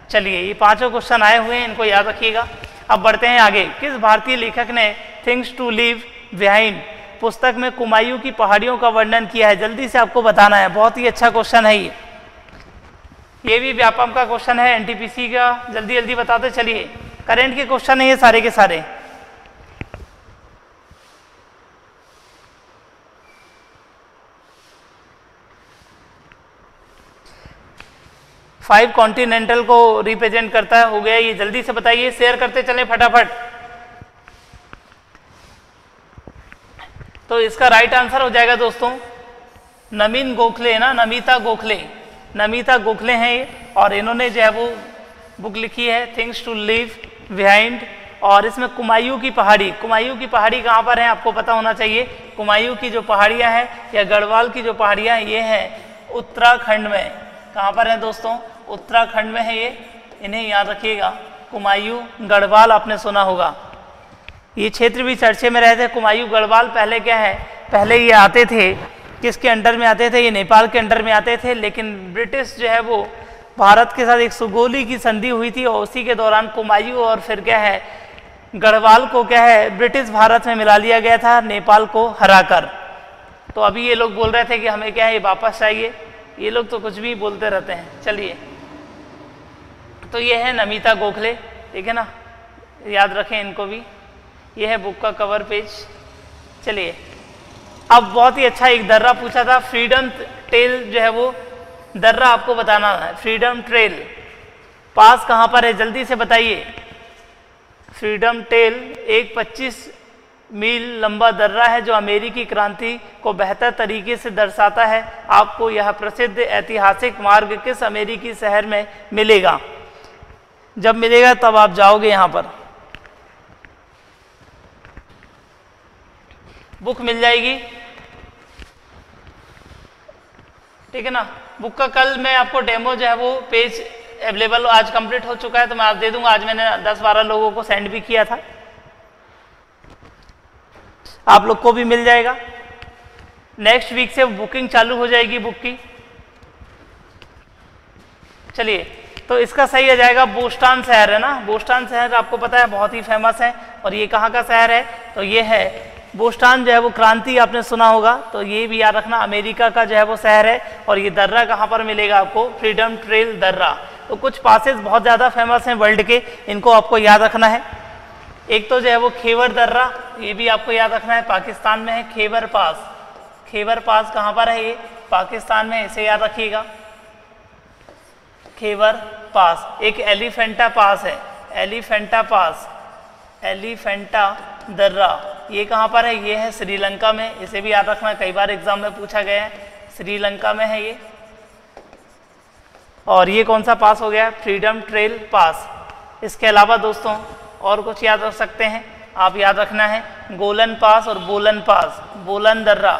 चलिए, ये पाँचों क्वेश्चन आए हुए हैं, इनको याद रखिएगा। अब बढ़ते हैं आगे। किस भारतीय लेखक ने थिंग्स टू लिव बिहाइंड पुस्तक में कुमायूं की पहाड़ियों का वर्णन किया है? जल्दी से आपको बताना है। बहुत ही अच्छा क्वेश्चन है ये। ये भी व्यापम का क्वेश्चन है एनटीपीसी का। जल्दी जल्दी बताते चलिए। करेंट के क्वेश्चन है ये सारे के सारे। फाइव कॉन्टिनेंटल को रिप्रेजेंट करता है, हो गया ये। जल्दी से बताइए, शेयर करते चले फटाफट। तो इसका राइट आंसर हो जाएगा दोस्तों नमीन गोखले है ना, नमिता गोखले। नमिता गोखले हैं ये, और इन्होंने जो है वो बुक लिखी है थिंग्स टू लिव बिहाइंड और इसमें कुमायूं की पहाड़ी। कुमायूं की पहाड़ी कहाँ पर है, आपको पता होना चाहिए। कुमायूं की जो पहाड़ियाँ हैं, या गढ़वाल की जो पहाड़ियाँ, ये हैं उत्तराखंड में। कहाँ पर हैं दोस्तों? उत्तराखंड में है ये, इन्हें याद रखिएगा। कुमायूं गढ़वाल आपने सुना होगा। ये क्षेत्र भी चर्चे में रहते कुमायूं गढ़वाल पहले क्या है? पहले ये आते थे, किसके अंडर में आते थे? ये नेपाल के अंडर में आते थे, लेकिन ब्रिटिश जो है वो भारत के साथ एक सुगोली की संधि हुई थी और उसी के दौरान कुमायूं और फिर क्या है? गढ़वाल को क्या है? ब्रिटिश भारत में मिला लिया गया था, नेपाल को हराकर। तो अभी ये लोग बोल रहे थे कि हमें क्या है, ये वापस चाहिए ये लोग तो कुछ भी बोलते रहते हैं। चलिए। तो ये है नमिता गोखले, ठीक है ना? याद रखें इनको भी। ये है बुक का कवर पेज चलिए। अब बहुत ही अच्छा एक दर्रा पूछा था, फ्रीडम टेल जो है वो, दर्रा आपको बताना है। Freedom trail. पास कहाँ पर है? जल्दी से बताइए। फ्रीडम टेल एक 25 मील लंबा दर्रा है जो अमेरिकी क्रांति को बेहतर तरीके से दर्शाता है। आपको यह प्रसिद्ध ऐतिहासिक मार्ग किस अमेरिकी शहर में मिलेगा? जब मिलेगा तब आप जाओगे यहाँ पर। बुक मिल जाएगी। ठीक है ना? बुक का कल मैं आपको डेमो जो है वो पेज अवेलेबल आज कंप्लीट हो चुका है तो मैं आप दे दूँगा। आज मैंने 10-12 लोगों को सेंड भी किया था। आप लोग को भी मिल जाएगा। नेक्स्ट वीक से बुकिंग चालू हो जाएगी बुक की। चलिए। तो इसका सही आ जाएगा बोस्टान शहर, है ना? बोस्टान शहर आपको पता है बहुत ही फ़ेमस है और ये कहाँ का शहर है? तो ये है, बोस्टान जो है वो क्रांति आपने सुना होगा तो ये भी याद रखना, अमेरिका का जो है वो शहर है और ये दर्रा कहाँ पर मिलेगा आपको? फ्रीडम ट्रेल दर्रा। तो कुछ पासेस बहुत ज़्यादा फ़ेमस हैं वर्ल्ड के, इनको आपको याद रखना है। एक तो जो है वो खेवर दर्रा, ये भी आपको याद रखना है, पाकिस्तान में है खेवर पास खेवर पास कहाँ पर है ये? पाकिस्तान में, इसे याद रखिएगा। खेवर पास एक एलिफेंटा पास है. एलिफेंटा पास एलिफेंटा दर्रा ये कहाँ पर है? ये है श्रीलंका में. इसे भी याद रखना, कई बार एग्ज़ाम में पूछा गया है. श्रीलंका में है ये. और ये कौन सा पास हो गया? फ्रीडम ट्रेल पास इसके अलावा दोस्तों, और कुछ याद रख सकते हैं? आप याद रखना है गोलन पास और बोलन पास बोलन दर्रा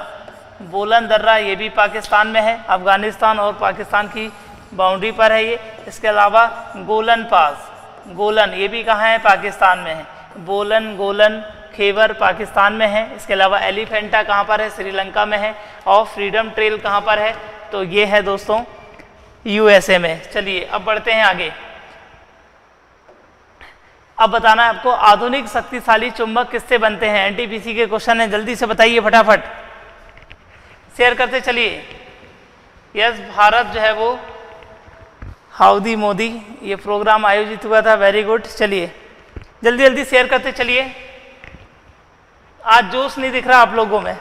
बोलन दर्रा ये भी पाकिस्तान में है. अफ़गानिस्तान और पाकिस्तान की बाउंड्री पर है ये। इसके अलावा गोलन पास, गोलन, ये भी कहाँ है? पाकिस्तान में है। बोलन गोलन, खेवर पाकिस्तान में है। इसके अलावा एलिफेंटा कहाँ पर है? श्रीलंका में है। और फ्रीडम ट्रेल कहाँ पर है? तो ये है दोस्तों, यूएसए में। चलिए, अब बढ़ते हैं आगे। अब बताना है आपको, आधुनिक शक्तिशाली चुंबक किससे बनते हैं? एनटीपीसी के क्वेश्चन है। जल्दी से बताइए फटाफट। शेयर करते चलिए। यस, भारत जो है वो हाउदी मोदी, ये प्रोग्राम आयोजित हुआ था वेरी गुड चलिए। जल्दी जल्दी शेयर करते चलिए। आज जोश नहीं दिख रहा आप लोगों में।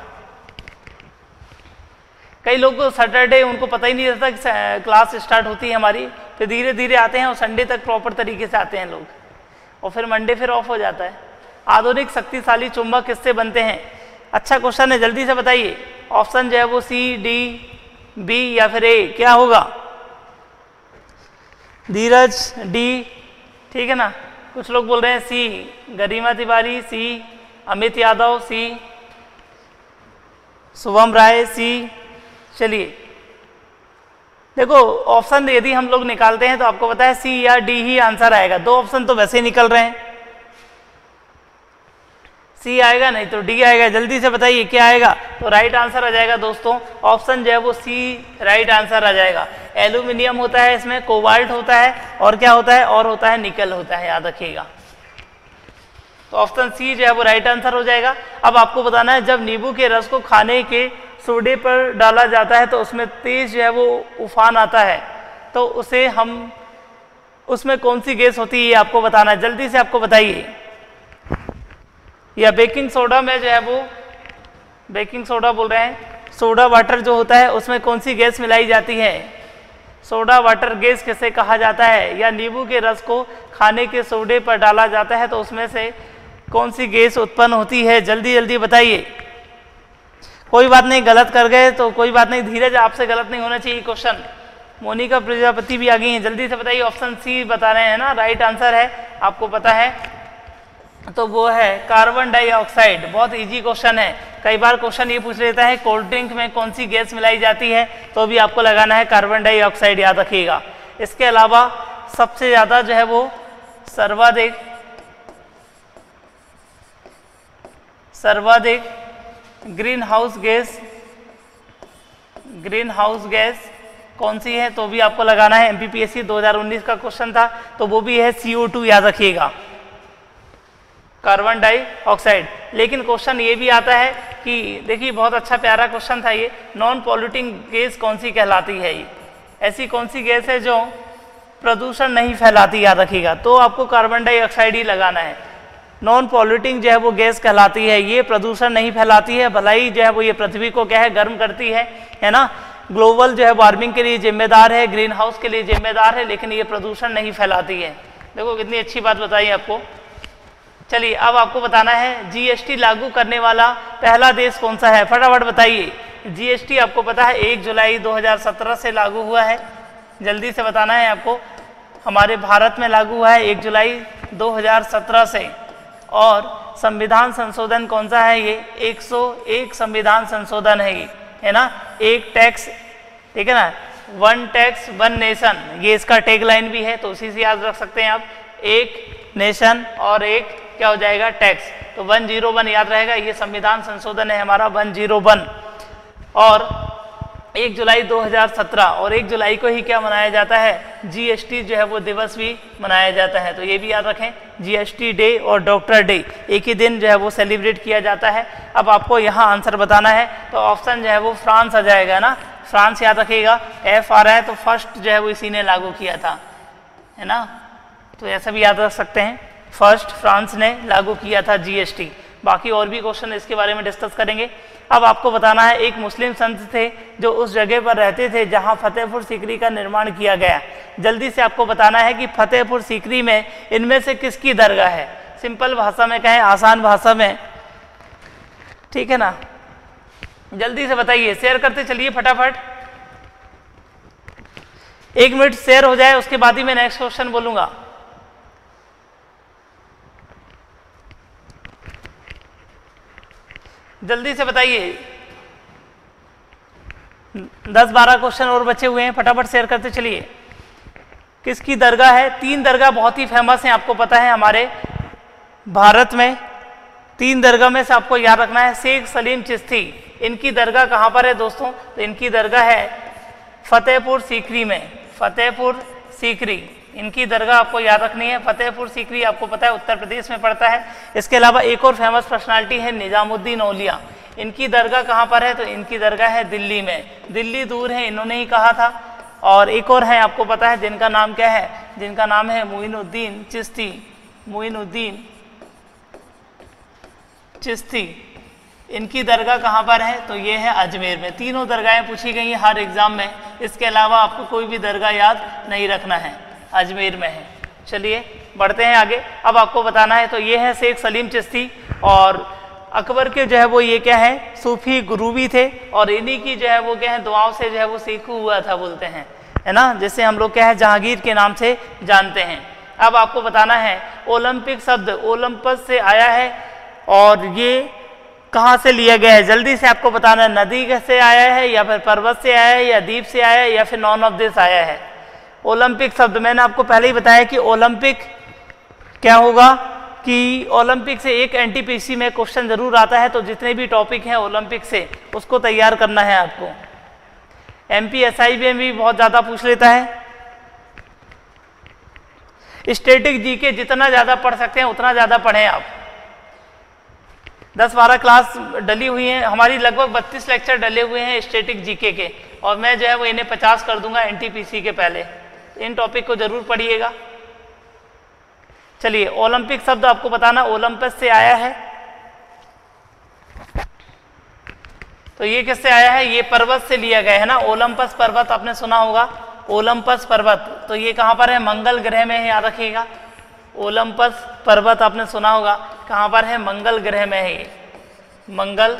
कई लोग को सैटरडे उनको पता ही नहीं रहता कि क्लास स्टार्ट होती है हमारी, फिर धीरे धीरे आते हैं और संडे तक प्रॉपर तरीके से आते हैं लोग। और फिर मंडे फिर ऑफ़ हो जाता है। आधुनिक, शक्तिशाली चुंबक किससे बनते हैं? अच्छा क्वेश्चन है, जल्दी से बताइए। ऑप्शन जो है वो सी डी बी या फिर ए क्या होगा? धीरज, डी। ठीक है ना? कुछ लोग बोल रहे हैं सी। गरिमा तिवारी, सी। अमित यादव, सी। शुभम राय, सी। चलिए। देखो ऑप्शन यदि हम लोग निकालते हैं तो आपको पता है सी या डी ही आंसर आएगा। दो ऑप्शन तो वैसे ही निकल रहे हैं। सी आएगा, नहीं तो डी आएगा। जल्दी से बताइए, क्या आएगा? तो राइट आंसर आ जाएगा दोस्तों। ऑप्शन जो है वो सी राइट आंसर आ जाएगा। एल्यूमिनियम होता है इसमें कोबाल्ट होता है, और क्या होता है? और होता है निकल होता है, याद रखिएगा। तो ऑप्शन सी जो है वो राइट आंसर हो जाएगा। अब आपको बताना है, जब नींबू के रस को खाने के सोडे पर डाला जाता है तो उसमें तेज जो है वो उफान आता है। तो उसे हम, उसमें कौन सी गैस होती है आपको बताना है। जल्दी से आपको बताइए। या बेकिंग सोडा में जो है वो बेकिंग सोडा बोल रहे हैं। सोडा वाटर जो होता है, उसमें कौन सी गैस मिलाई जाती है? सोडा वाटर गैस किसे कहा जाता है? या नींबू के रस को खाने के सोडे पर डाला जाता है तो उसमें से कौन सी गैस उत्पन्न होती है? जल्दी जल्दी बताइए। कोई बात नहीं, गलत कर गए तो कोई बात नहीं, धीरज आपसे गलत नहीं होना चाहिए क्वेश्चन मोनिका प्रजापति भी आ गई हैं। जल्दी से बताइए ऑप्शन सी बता रहे हैं ना? राइट आंसर है, आपको पता है। तो वो है कार्बन डाइऑक्साइड बहुत इजी क्वेश्चन है। कई बार क्वेश्चन ये पूछ लेता है कोल्ड ड्रिंक में कौन सी गैस मिलाई जाती है? तो भी आपको लगाना है कार्बन डाइऑक्साइड याद रखिएगा। इसके अलावा सबसे ज़्यादा जो है वो सर्वाधिक सर्वाधिक greenhouse gas greenhouse gas कौन सी है? तो भी आपको लगाना है। एमपीपीएससी 2019 का क्वेश्चन था तो वो भी है CO2 याद रखिएगा। कार्बन डाइऑक्साइड लेकिन क्वेश्चन ये भी आता है कि, देखिए, बहुत अच्छा प्यारा क्वेश्चन था ये नॉन पॉल्यूटिंग गैस कौन सी कहलाती है ये? ऐसी कौन सी गैस है जो प्रदूषण नहीं फैलाती, याद रखिएगा। तो आपको कार्बन डाइऑक्साइड ही लगाना है। नॉन पॉल्यूटिंग जो है वो गैस कहलाती है, ये प्रदूषण नहीं फैलाती है, भलाई जो है वो ये पृथ्वी को क्या है, गर्म करती है है ना? ग्लोबल जो है वार्मिंग के लिए जिम्मेदार है ग्रीन हाउस के लिए जिम्मेदार है, लेकिन ये प्रदूषण नहीं फैलाती है। देखो, कितनी अच्छी बात बताई आपको। चलिए, अब आपको बताना है जीएसटी लागू करने वाला पहला देश कौन सा है? फटाफट बताइए। जीएसटी आपको पता है, एक जुलाई 2017 से लागू हुआ है। जल्दी से बताना है आपको, हमारे भारत में लागू हुआ है एक जुलाई 2017 से। और संविधान संशोधन कौन सा है ये? 101 संविधान संशोधन है ये, है ना? एक टैक्स, ठीक है ना? वन टैक्स, वन नेशन, ये इसका टैग लाइन भी है तो उसी से याद रख सकते हैं आप। एक नेशन और एक क्या हो जाएगा? टैक्स तो वन ज़ीरो वन याद रहेगा? ये संविधान संशोधन है हमारा वन ज़ीरो वन और एक जुलाई 2017 और एक जुलाई को ही क्या मनाया जाता है? जीएसटी जो है वो दिवस भी मनाया जाता है। तो ये भी याद रखें जीएसटी डे और डॉक्टर डे एक ही दिन जो है वो सेलिब्रेट किया जाता है। अब आपको यहाँ आंसर बताना है। तो ऑप्शन जो है वो फ्रांस आ जाएगा ना? फ्रांस याद रखिएगा। एफ़ आ रहा है तो फ़र्स्ट जो है वो इसी ने लागू किया था। है ना? तो ऐसा भी याद रख सकते हैं। फ़र्स्ट फ्रांस ने लागू किया था जीएसटी बाकी और भी क्वेश्चन इसके बारे में डिस्कस करेंगे। अब आपको बताना है, एक मुस्लिम संत थे जो उस जगह पर रहते थे जहाँ फतेहपुर सीकरी का निर्माण किया गया। जल्दी से आपको बताना है कि फतेहपुर सीकरी में इनमें से किसकी दरगाह है? सिंपल भाषा में कहें, आसान भाषा में। ठीक है ना? जल्दी से बताइए शेयर करते चलिए फटाफट। एक मिनट शेयर हो जाए, उसके बाद ही मैं नेक्स्ट क्वेश्चन बोलूँगा। जल्दी से बताइए। दस बारह क्वेश्चन और बचे हुए हैं, फटाफट शेयर करते चलिए। किसकी दरगाह है? तीन दरगाह बहुत ही फ़ेमस हैं, आपको पता है हमारे भारत में। तीन दरगाह में से आपको याद रखना है, शेख सलीम चिश्ती। इनकी दरगाह कहाँ पर है दोस्तों? तो इनकी दरगाह है फतेहपुर सीकरी में। फतेहपुर सीकरी। इनकी दरगाह आपको याद रखनी है। फतेहपुर सीकरी आपको पता है उत्तर प्रदेश में पड़ता है। इसके अलावा एक और फ़ेमस पर्सनालिटी है, निज़ामुद्दीन औलिया। इनकी दरगाह कहाँ पर है? तो इनकी दरगाह है दिल्ली में। दिल्ली दूर है, इन्होंने ही कहा था। और एक और है, आपको पता है, जिनका नाम क्या है? जिनका नाम है मोइनुद्दीन चिश्ती। मोइनुद्दीन चिश्ती। इनकी दरगाह कहाँ पर है? तो ये है अजमेर में। तीनों दरगाहें पूछी गई हैं हर एग्ज़ाम में। इसके अलावा आपको कोई भी दरगाह याद नहीं रखना है। अजमेर में है। चलिए, बढ़ते हैं आगे। अब आपको बताना है तो ये है शेख सलीम चिश्ती और अकबर के जो है वो ये क्या है, सूफी गुरु भी थे और इन्हीं की जो है वो क्या है, दुआओं से जो है वो सीखू हुआ था बोलते हैं। है ना? जैसे हम लोग क्या है, जहांगीर के नाम से जानते हैं। अब आपको बताना है, ओलंपिक शब्द ओलंपस से आया है और ये कहाँ से लिया गया है? जल्दी से आपको बताना है, नदी से आया है या फिर पर्वत से आया है या द्वीप से आया है या फिर नॉन ऑफ़ दिस आया है? ओलंपिक शब्द मैंने आपको पहले ही बताया कि ओलंपिक क्या होगा कि ओलंपिक से एक एनटीपीसी में क्वेश्चन ज़रूर आता है तो जितने भी टॉपिक हैं ओलंपिक से, उसको तैयार करना है आपको। एम पी एस आई भी बहुत ज़्यादा पूछ लेता है। स्टेटिक जी के जितना ज़्यादा पढ़ सकते हैं, उतना ज़्यादा पढ़ें आप। दस बारह क्लास डली हुई हैं, हमारी लगभग बत्तीस लेक्चर डले हुए हैं स्टेटिक जीके के, और मैं जो है वो इन्हें पचास कर दूँगा एनटीपीसी के पहले। इन टॉपिक को ज़रूर पढ़िएगा। चलिए ओलंपिक शब्द आपको बताना ओलंपस से आया है। तो ये किससे आया है? ये पर्वत से लिया गया है ना? ओलंपस पर्वत, आपने सुना होगा। ओलंपस पर्वत तो ये कहाँ पर है? मंगल ग्रह में है, याद रखिएगा। ओलंपस पर्वत, आपने सुना होगा। कहाँ पर है? मंगल ग्रह में है ये। मंगल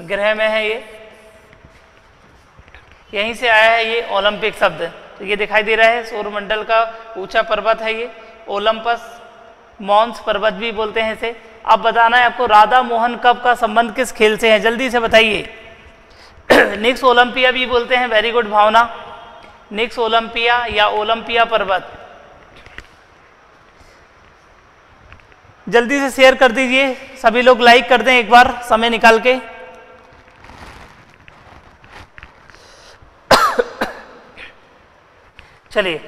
ग्रह में है ये। यहीं से आया है ये ओलंपिक शब्द। तो ये दिखाई दे रहा है सौरमंडल का ऊँचा पर्वत है ये, ओलंपस, मॉन्स पर्वत भी बोलते हैं इसे। अब बताना है आपको, राधा मोहन कप का संबंध किस खेल से है? जल्दी से बताइए। <clears throat> निक्स ओलंपिया भी बोलते हैं very good Bhavna. Nix Olympia या ओलंपिया पर्वत। जल्दी से शेयर कर दीजिए, सभी लोग लाइक कर दें एक बार, समय निकाल के। <clears throat> चलिए।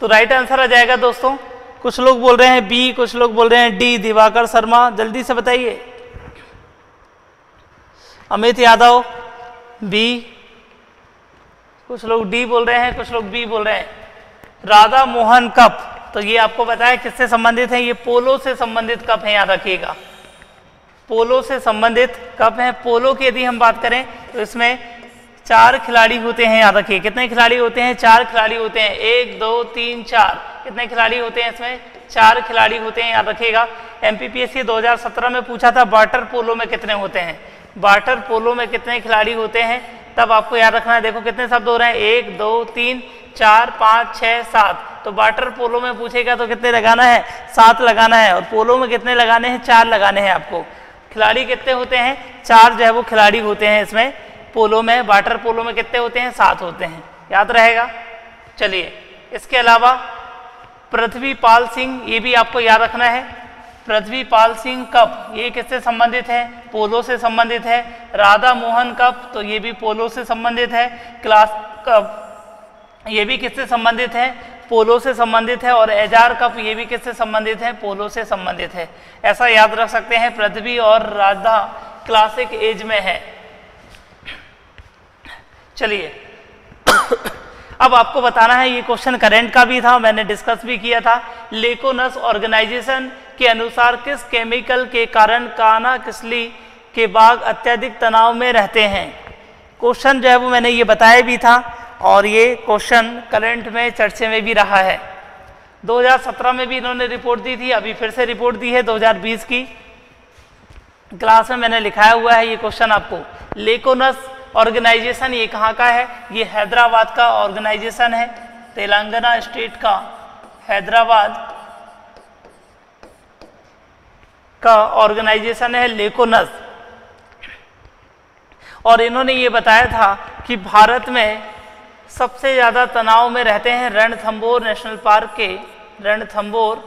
तो राइट आंसर आ जाएगा दोस्तों। कुछ लोग बोल रहे हैं बी कुछ लोग बोल रहे हैं डी दिवाकर शर्मा, जल्दी से बताइए। अमित यादव बी कुछ लोग डी बोल रहे हैं, कुछ लोग बी बोल रहे हैं। राधा मोहन कप तो ये आपको बताया किससे संबंधित है? ये पोलो से संबंधित कप है, याद रखिएगा। पोलो से संबंधित कप है। पोलो की यदि हम बात करें तो इसमें चार खिलाड़ी होते हैं, याद रखिए, कितने खिलाड़ी होते हैं? चार खिलाड़ी होते हैं। एक, दो, तीन, चार। कितने खिलाड़ी होते हैं इसमें? चार खिलाड़ी होते हैं, याद रखिएगा। एमपीपीएससी 2017 में पूछा था वाटर पोलो में कितने होते हैं? वाटर पोलो में कितने खिलाड़ी होते हैं? तब आपको याद रखना है, देखो कितने शब्द हो रहे हैं। एक, दो, तीन, चार, पाँच छः सात। तो वाटर पोलो में पूछेगा तो कितने लगाना है? सात लगाना है। और पोलो में कितने लगाने हैं? चार लगाने हैं आपको। खिलाड़ी कितने होते हैं? चार जो है वो खिलाड़ी होते हैं इसमें। पोलो में, वाटर पोलो में कितने होते हैं? सात होते हैं। याद रहेगा? चलिए, इसके अलावा पृथ्वीपाल सिंह, ये भी आपको याद रखना है। पृथ्वीपाल सिंह कप, ये किससे संबंधित है? पोलो से संबंधित है। राधा मोहन कप तो ये भी पोलो से संबंधित है। क्लास कप, ये भी किससे संबंधित है? पोलो से संबंधित है। और एजार कप, ये भी किससे संबंधित है? पोलो से संबंधित है। ऐसा याद रख सकते हैं, पृथ्वी और राधा क्लासिक एज में है। चलिए। अब आपको बताना है, ये क्वेश्चन करेंट का भी था, मैंने डिस्कस भी किया था। लेकोनस ऑर्गेनाइजेशन के अनुसार किस केमिकल के कारण काना किसली के बाग अत्यधिक तनाव में रहते हैं? क्वेश्चन जो है वो मैंने ये बताया भी था और ये क्वेश्चन करंट में, चर्चे में भी रहा है। 2017 में भी इन्होंने रिपोर्ट दी थी, अभी फिर से रिपोर्ट दी है 2020 की। क्लास में मैंने लिखाया हुआ है ये क्वेश्चन आपको। लेकोनस ऑर्गेनाइजेशन ये कहाँ का है? ये हैदराबाद का ऑर्गेनाइजेशन है। तेलंगाना स्टेट का, हैदराबाद का ऑर्गेनाइजेशन है लेकोनस। और इन्होंने ये बताया था कि भारत में सबसे ज़्यादा तनाव में रहते हैं रणथंबोर नेशनल पार्क के रणथंबोर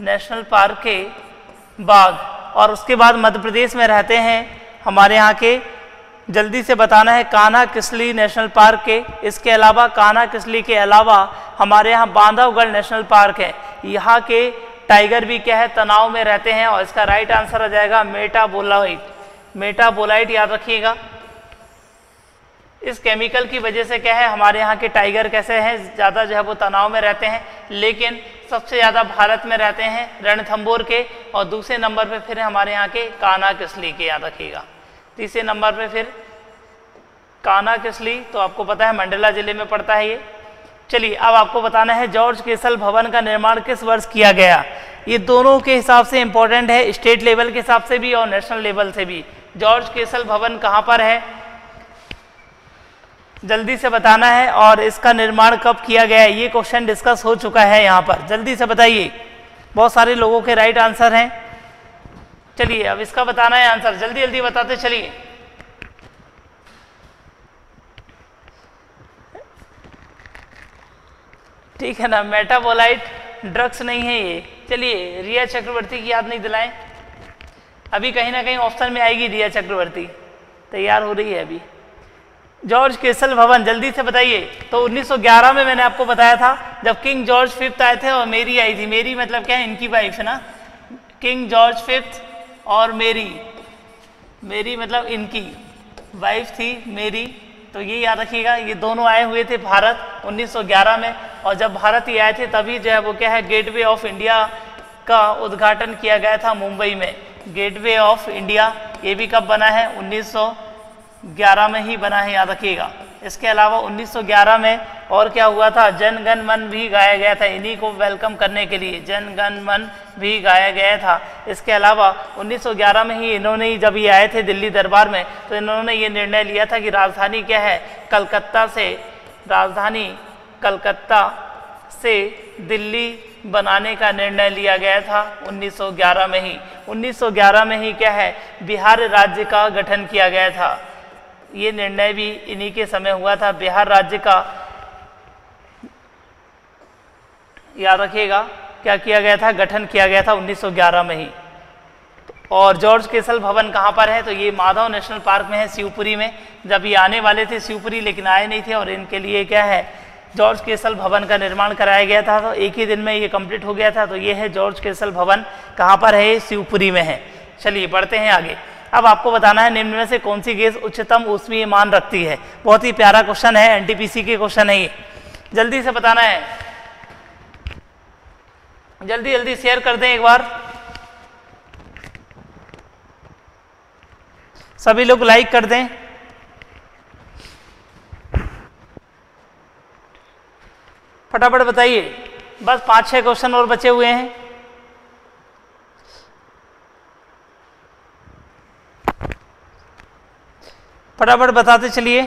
नेशनल पार्क के बाघ और उसके बाद मध्य प्रदेश में रहते हैं हमारे यहाँ के जल्दी से बताना है, कान्हा किसली नेशनल पार्क के। इसके अलावा, कान्हा किसली के अलावा हमारे यहाँ बांधवगढ़ नेशनल पार्क है। यहाँ के टाइगर भी क्या है, तनाव में रहते हैं और इसका राइट आंसर आ जाएगा मेटाबोलाइट मेटाबोलाइट याद रखिएगा। इस केमिकल की वजह से क्या है, हमारे यहाँ के टाइगर कैसे हैं, ज़्यादा जो है वो तनाव में रहते हैं, लेकिन सबसे ज़्यादा भारत में रहते हैं रणथंबोर के और दूसरे नंबर पे फिर हमारे यहाँ के काना किसली के, याद रखिएगा। तीसरे नंबर पे फिर काना किसली तो आपको पता है मंडला ज़िले में पड़ता है ये। चलिए, अब आपको बताना है जॉर्ज केसल भवन का निर्माण किस वर्ष किया गया? ये दोनों के हिसाब से इंपॉर्टेंट है, स्टेट लेवल के हिसाब से भी और नेशनल लेवल से भी। जॉर्ज केसल भवन कहाँ पर है? जल्दी से बताना है और इसका निर्माण कब किया गया है, ये क्वेश्चन डिस्कस हो चुका है यहाँ पर। जल्दी से बताइए। बहुत सारे लोगों के राइट आंसर हैं। चलिए, अब इसका बताना है आंसर। जल्दी जल्दी बताते चलिए। ठीक है ना, मेटाबोलाइट ड्रग्स नहीं है ये। चलिए, रिया चक्रवर्ती की याद नहीं दिलाएँ। अभी कहीं ना कहीं ऑप्शन में आएगी रिया चक्रवर्ती। तैयार हो रही है अभी। जॉर्ज केसल भवन, जल्दी से बताइए। तो 1911 में मैंने आपको बताया था, जब किंग जॉर्ज फिफ्थ आए थे और मेरी आई थी। मेरी मतलब क्या है? इनकी वाइफ है ना? किंग जॉर्ज फिफ्थ और मेरी मेरी मतलब इनकी वाइफ थी मेरी तो ये याद रखिएगा, ये दोनों आए हुए थे भारत 1911 में, और जब भारत ये आए थे तभी जो है वो क्या है गेटवे ऑफ़ इंडिया का उद्घाटन किया गया था मुंबई में। गेटवे ऑफ़ इंडिया ये भी कब बना है? 1911 में ही बना है, याद रखिएगा। इसके अलावा 1911 में और क्या हुआ था? जन गण मन भी गाया गया था। इन्हीं को वेलकम करने के लिए जन गण मन भी गाया गया था। इसके अलावा 1911 में ही इन्होंने जब ये आए थे दिल्ली दरबार में तो इन्होंने ये निर्णय लिया था कि राजधानी क्या है? कलकत्ता से राजधानी कलकत्ता से दिल्ली बनाने का निर्णय लिया गया था 1911 में ही। 1911 में ही क्या है? बिहार राज्य का गठन किया गया था। ये निर्णय भी इन्हीं के समय हुआ था। बिहार राज्य का याद रखिएगा, क्या किया गया था? गठन किया गया था 1911 में ही। और जॉर्ज केसल भवन कहाँ पर है? तो ये माधव नेशनल पार्क में है, शिवपुरी में। जब ये आने वाले थे शिवपुरी, लेकिन आए नहीं थे, और इनके लिए क्या है? जॉर्ज केसल भवन का निर्माण कराया गया था तो एक ही दिन में ये कंप्लीट हो गया था। तो ये है जॉर्ज केसल भवन कहाँ पर है? शिवपुरी में है। चलिए, बढ़ते हैं आगे। अब आपको बताना है, निम्न में से कौन सी गैस उच्चतम ऊष्मीय मान रखती है? बहुत ही प्यारा क्वेश्चन है, एनटीपीसी के क्वेश्चन है ये। जल्दी से बताना है। जल्दी जल्दी शेयर कर दें एक बार। सभी लोग लाइक कर दें। फटाफट बताइए। बस पाँच, छह क्वेश्चन और बचे हुए हैं। फटाफट बताते चलिए।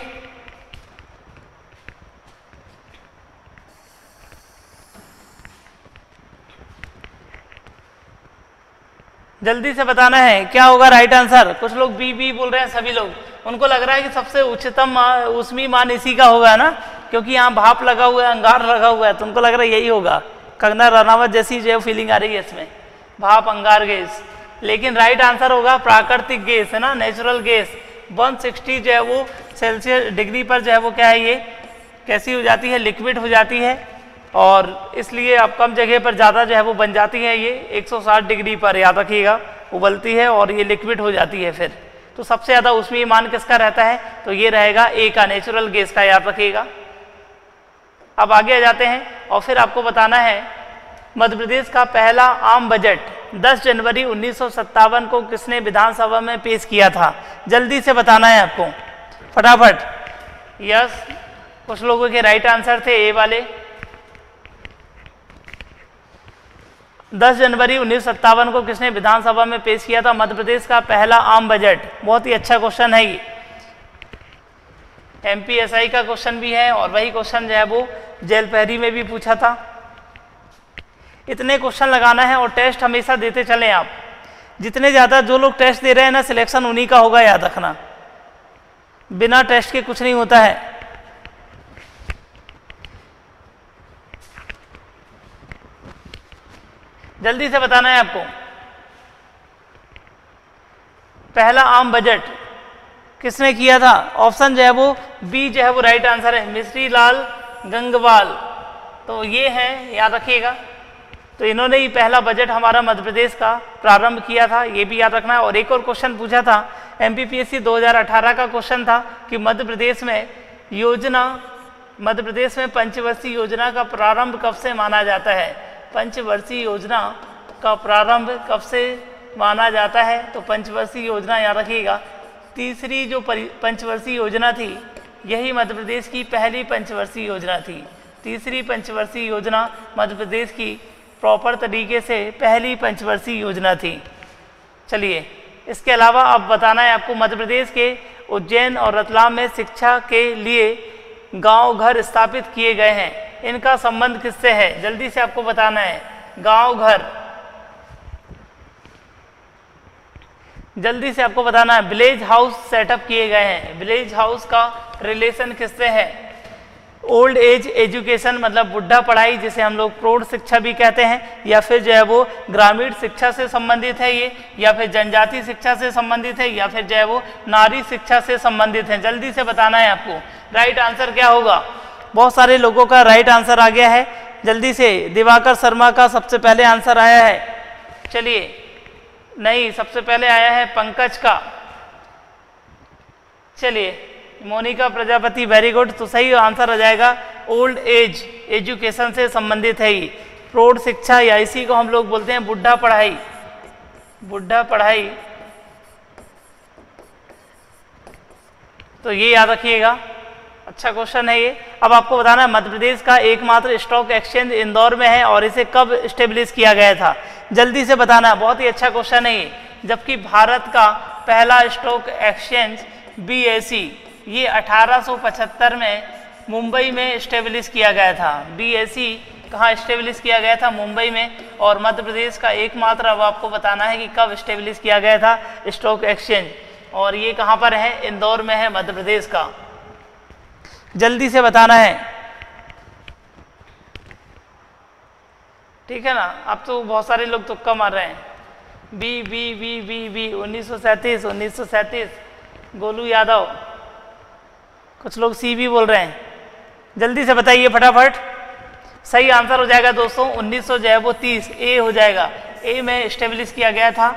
जल्दी से बताना है, क्या होगा राइट आंसर कुछ लोग बी बी बोल रहे हैं, सभी लोग। उनको लग रहा है कि सबसे उच्चतम उसमी मान इसी का होगा ना? क्योंकि यहाँ भाप लगा हुआ है, अंगार लगा हुआ है तो उनको लग रहा है यही होगा। कंगना रनावत जैसी जो फीलिंग आ रही है इसमें। भाप, अंगार, गैस। लेकिन राइट आंसर होगा प्राकृतिक गैस, है ना? Natural gas. 160 जो है वो सेल्सियस डिग्री पर जो है वो क्या है ये? कैसी हो जाती है? लिक्विड हो जाती है। और इसलिए अब कम जगह पर ज़्यादा जो है वो बन जाती है ये। 160 डिग्री पर याद रखिएगा, उबलती है और ये लिक्विड हो जाती है फिर। तो सबसे ज़्यादा उसमें मान किसका रहता है? तो ये रहेगा ए का नेचुरल गैस का याद रखिएगा। अब आगे आ जाते हैं और फिर आपको बताना है, मध्य प्रदेश का पहला आम बजट 10 जनवरी उन्नीस सौ सत्तावन को किसने विधानसभा में पेश किया था? जल्दी से बताना है आपको। फटाफट। यस कुछ लोगों के राइट आंसर थे ए वाले। 10 जनवरी उन्नीस सौ सत्तावन को किसने विधानसभा में पेश किया था? मध्य प्रदेश का पहला आम बजट। बहुत ही अच्छा क्वेश्चन है ये। एमपीएसआई का क्वेश्चन भी है और वही क्वेश्चन जो है वो जेल पहरी में भी पूछा था। इतने क्वेश्चन लगाना है और टेस्ट हमेशा देते चले आप। जितने ज़्यादा जो लोग टेस्ट दे रहे हैं ना सिलेक्शन उन्हीं का होगा याद रखना। बिना टेस्ट के कुछ नहीं होता है। जल्दी से बताना है आपको। पहला आम बजट किसने किया था? ऑप्शन जो है वो बी जो है वो राइट आंसर है। मिश्री लाल गंगवाल। तो ये है, याद रखिएगा। तो इन्होंने ही पहला बजट हमारा मध्य प्रदेश का प्रारंभ किया था, ये भी याद रखना है। और एक और क्वेश्चन पूछा था एम पी 2018 का क्वेश्चन था कि मध्य प्रदेश में योजना मध्य प्रदेश में पंचवर्षीय योजना का प्रारंभ कब से माना जाता है? पंचवर्षीय योजना का प्रारंभ कब से माना जाता है? तो पंचवर्षीय योजना याद रखिएगा। तीसरी जो पंचवर्षीय योजना थी, यही मध्य प्रदेश की पहली पंचवर्षीय योजना थी। तीसरी पंचवर्षीय योजना मध्य प्रदेश की प्रॉपर तरीके से पहली पंचवर्षीय योजना थी। चलिए, इसके अलावा अब बताना है आपको मध्य प्रदेश के उज्जैन और रतलाम में शिक्षा के लिए गाँव घर स्थापित किए गए हैं। इनका संबंध किससे है? जल्दी से आपको बताना है। गाँव घर। जल्दी से आपको बताना है। विलेज हाउस सेटअप किए गए हैं। विलेज हाउस का रिलेशन किससे है? ओल्ड एज एजुकेशन मतलब बुढ़ा पढ़ाई, जिसे हम लोग प्रौढ़ शिक्षा भी कहते हैं, या फिर जो है वो ग्रामीण शिक्षा से संबंधित है ये, या फिर जनजाति शिक्षा से संबंधित है, या फिर जो है वो नारी शिक्षा से संबंधित है। जल्दी से बताना है आपको। राइट आंसर क्या होगा? बहुत सारे लोगों का राइट आंसर आ गया है। जल्दी से दिवाकर शर्मा का सबसे पहले आंसर आया है। चलिए, नहीं, सबसे पहले आया है पंकज का। चलिए, मोनिका प्रजापति वेरी गुड तो सही आंसर आ जाएगा। ओल्ड एज एजुकेशन से संबंधित है ये। प्रौढ़ शिक्षा या इसी को हम लोग बोलते हैं बुढ़ा पढ़ाई। बुढ़ा पढ़ाई। तो ये याद रखिएगा। अच्छा क्वेश्चन है ये। अब आपको बताना है मध्य प्रदेश का एकमात्र स्टॉक एक्सचेंज इंदौर में है और इसे कब स्टेब्लिश किया गया था? जल्दी से बताना, बहुत ही अच्छा क्वेश्चन है ये। जबकि भारत का पहला स्टॉक एक्सचेंज बी ये 1875 में मुंबई में स्टेब्लिश किया गया था। बी एस कहाँ स्टेब्लिश किया गया था? मुंबई में। और मध्य प्रदेश का एकमात्र, अब आपको बताना है कि कब स्टेब्लिश किया गया था स्टॉक एक्सचेंज और ये कहाँ पर है? इंदौर में है मध्य प्रदेश का। जल्दी से बताना है। ठीक है ना? अब तो बहुत सारे लोग तुक्का मार रहे हैं। B B B B B, उन्नीस सौ सैंतीस, उन्नीस सौ सैंतीस। गोलू यादव, कुछ लोग सी भी बोल रहे हैं। जल्दी से बताइए फटाफट। सही आंसर हो जाएगा दोस्तों 1900 जो है वो 30 ए हो जाएगा। ए में स्टेब्लिश किया गया था।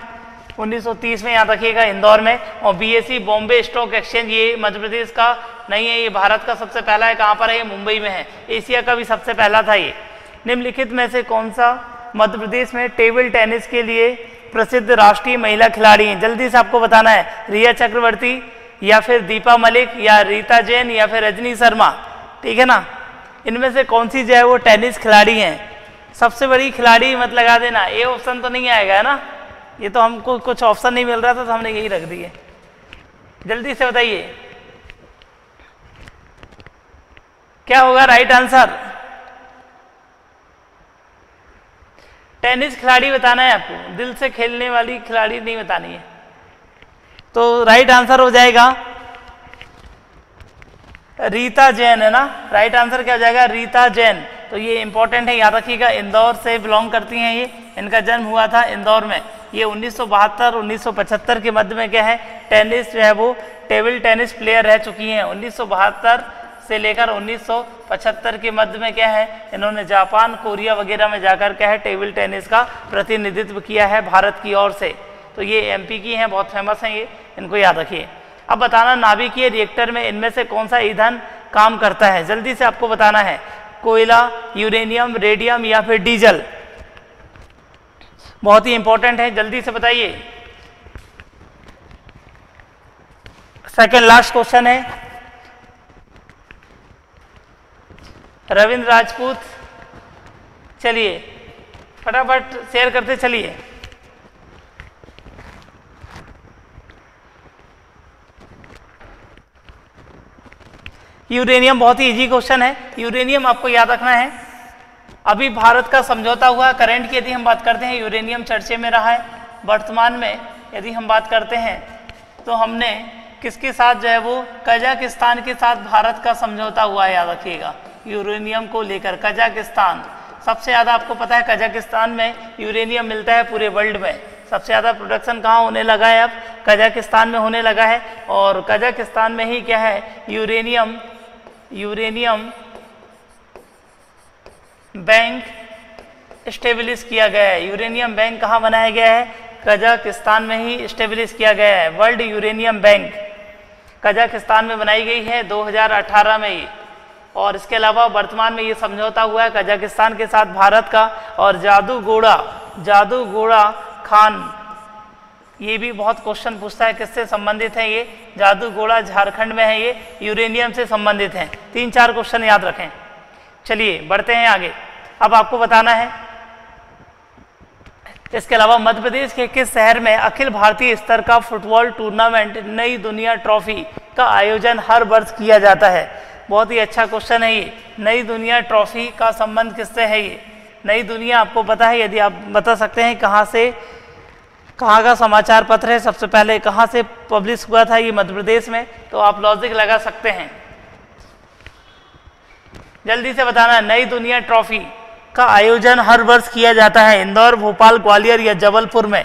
1930 में याद रखिएगा इंदौर में और बीएससी बॉम्बे स्टॉक एक्सचेंज ये मध्य प्रदेश का नहीं है, ये भारत का सबसे पहला है, कहाँ पर है, ये मुंबई में है। एशिया का भी सबसे पहला था ये। निम्नलिखित में से कौन सा मध्य प्रदेश में टेबल टेनिस के लिए प्रसिद्ध राष्ट्रीय महिला खिलाड़ी हैं? जल्दी से आपको बताना है, रिया चक्रवर्ती या फिर दीपा मलिक या रीता जैन या फिर रजनी शर्मा? ठीक है ना? इनमें से कौन सी जो है वो टेनिस खिलाड़ी हैं? सबसे बड़ी खिलाड़ी मत लगा देना, ये ऑप्शन तो नहीं आएगा, है ना? ये तो हमको कुछ ऑप्शन नहीं मिल रहा था तो हमने यही रख दिए। जल्दी से बताइए। क्या होगा राइट आंसर टेनिस खिलाड़ी बताना है आपको। दिल से खेलने वाली खिलाड़ी नहीं बतानी है। तो राइट आंसर हो जाएगा रीता जैन, है ना? राइट आंसर क्या हो जाएगा? रीता जैन। तो ये इंपॉर्टेंट है, याद रखिएगा, इंदौर से बिलोंग करती हैं ये। इनका जन्म हुआ था इंदौर में। ये 1972 1975 के मध्य में क्या है? टेनिस जो है वो टेबल टेनिस प्लेयर रह चुकी हैं। 1972 से लेकर 1975 के मध्य में क्या है? इन्होंने जापान, कोरिया वगैरह में जाकर क्या है? टेबल टेनिस का प्रतिनिधित्व किया है भारत की ओर से। तो ये एमपी की हैं, बहुत फ़ेमस हैं ये, इनको याद रखिए। अब बताना नाभिकीय रिएक्टर में इनमें से कौन सा ईंधन काम करता है? जल्दी से आपको बताना है, कोयला यूरेनियम रेडियम या फिर डीजल बहुत ही इंपॉर्टेंट है, जल्दी से बताइए। सेकेंड लास्ट क्वेश्चन है। रविंद्र राजपूत, चलिए, फटाफट शेयर करते चलिए। यूरेनियम बहुत ही इजी क्वेश्चन है। यूरेनियम आपको याद रखना है। अभी भारत का समझौता हुआ करंट की यदि हम बात करते हैं यूरेनियम चर्चे में रहा है, वर्तमान में यदि हम बात करते हैं तो हमने किसके साथ जो है वो, कजाकिस्तान के साथ भारत का समझौता हुआ है याद रखिएगा। यूरेनियम को लेकर कजाकिस्तान, सबसे ज़्यादा आपको पता है कजाकिस्तान में यूरेनियम मिलता है पूरे वर्ल्ड में। सबसे ज़्यादा प्रोडक्शन कहाँ होने लगा है अब? कजाकिस्तान में होने लगा है। और कजाकिस्तान में ही क्या है? यूरेनियम यूरेनियम बैंक स्टेब्लिश किया गया है। यूरेनियम बैंक कहाँ बनाया गया है? कजाकिस्तान में ही स्टेब्लिश किया गया है। वर्ल्ड यूरेनियम बैंक कजाकिस्तान में बनाई गई है 2018 में ही और इसके अलावा वर्तमान में ये समझौता हुआ है कजाकिस्तान के साथ भारत का। और जादू गोड़ा जादू गोड़ा खान, ये भी बहुत क्वेश्चन पूछता है, किससे संबंधित है ये? जादू गोड़ा झारखंड में है ये। यूरेनियम से संबंधित है। तीन चार क्वेश्चन याद रखें। चलिए, बढ़ते हैं आगे। अब आपको बताना है, इसके अलावा मध्य प्रदेश के किस शहर में अखिल भारतीय स्तर का फुटबॉल टूर्नामेंट, नई दुनिया ट्रॉफी का आयोजन हर वर्ष किया जाता है? बहुत ही अच्छा क्वेश्चन है ये। नई दुनिया ट्रॉफी का संबंध किससे है ये? नई दुनिया आपको पता है, यदि आप बता सकते हैं कहाँ से, कहाँ का समाचार पत्र है? सबसे पहले कहाँ से पब्लिश हुआ था ये मध्य प्रदेश में? तो आप लॉजिक लगा सकते हैं। जल्दी से बताना नई दुनिया ट्रॉफी का आयोजन हर वर्ष किया जाता है इंदौर भोपाल ग्वालियर या जबलपुर में।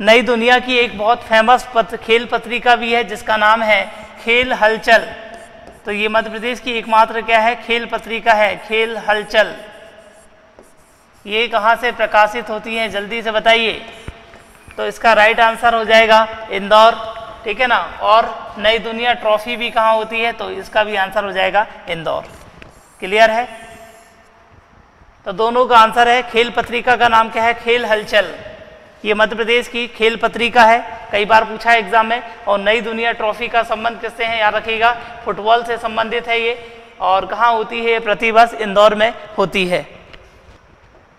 नई दुनिया की एक बहुत फ़ेमस पत्र, खेल पत्रिका भी है जिसका नाम है खेल हलचल। तो ये मध्य प्रदेश की एकमात्र क्या है? खेल पत्रिका है खेल हलचल। ये कहाँ से प्रकाशित होती है? जल्दी से बताइए। तो इसका राइट आंसर हो जाएगा इंदौर। ठीक है ना? और नई दुनिया ट्रॉफी भी कहाँ होती है? तो इसका भी आंसर हो जाएगा इंदौर। क्लियर है? तो दोनों का आंसर है खेल पत्रिका का नाम क्या है? खेल हलचल। ये मध्य प्रदेश की खेल पत्रिका है। कई बार पूछा है एग्ज़ाम में। और नई दुनिया ट्रॉफी का संबंध किससे है? याद रखिएगा, फुटबॉल से संबंधित है ये। और कहाँ होती है प्रतिवर्ष? इंदौर में होती है।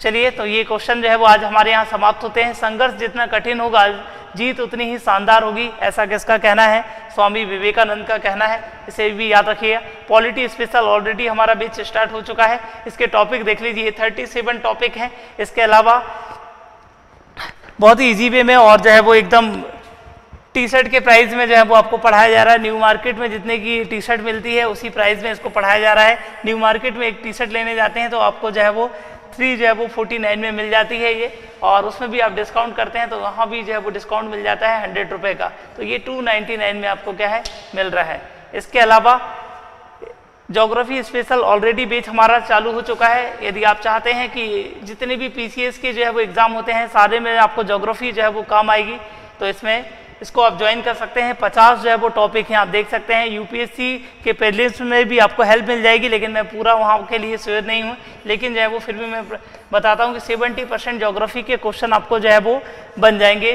चलिए तो ये क्वेश्चन जो है वो आज हमारे यहाँ समाप्त होते हैं। संघर्ष जितना कठिन होगा जीत उतनी ही शानदार होगी, ऐसा किसका कहना है? स्वामी विवेकानंद का कहना है। इसे भी याद रखिएगा पॉलिटी स्पेशल ऑलरेडी हमारा बीच स्टार्ट हो चुका है। इसके टॉपिक देख लीजिए थर्टी सेवन टॉपिक हैं। इसके अलावा बहुत ही ईजी वे में और जो है वो एकदम टी शर्ट के प्राइस में जो है वो आपको पढ़ाया जा रहा है। न्यू मार्केट में जितने की टी शर्ट मिलती है, उसी प्राइस में इसको पढ़ाया जा रहा है। न्यू मार्केट में एक टी शर्ट लेने जाते हैं तो आपको जो है वो थ्री जो है वो फोर्टी नाइन में मिल जाती है ये, और उसमें भी आप डिस्काउंट करते हैं तो वहाँ भी जो है वो डिस्काउंट मिल जाता है हंड्रेड रुपये का। तो ये टू नाइन्टी नाइन में आपको क्या है, मिल रहा है। इसके अलावा जोग्राफी स्पेशल ऑलरेडी बेच हमारा चालू हो चुका है। यदि आप चाहते हैं कि जितने भी पीसीएस के जो है वो एग्ज़ाम होते हैं, सारे में आपको जोग्राफी जो है वो काम आएगी तो इसमें इसको आप ज्वाइन कर सकते हैं। 50 जो है वो टॉपिक हैं, आप देख सकते हैं। यूपीएससी के प्रीलिम्स में भी आपको हेल्प मिल जाएगी, लेकिन मैं पूरा वहाँ के लिए श्योर नहीं हूँ। लेकिन जो है वो फिर भी मैं बताता हूँ कि 70 परसेंट जोग्राफी के क्वेश्चन आपको जो है वो बन जाएँगे।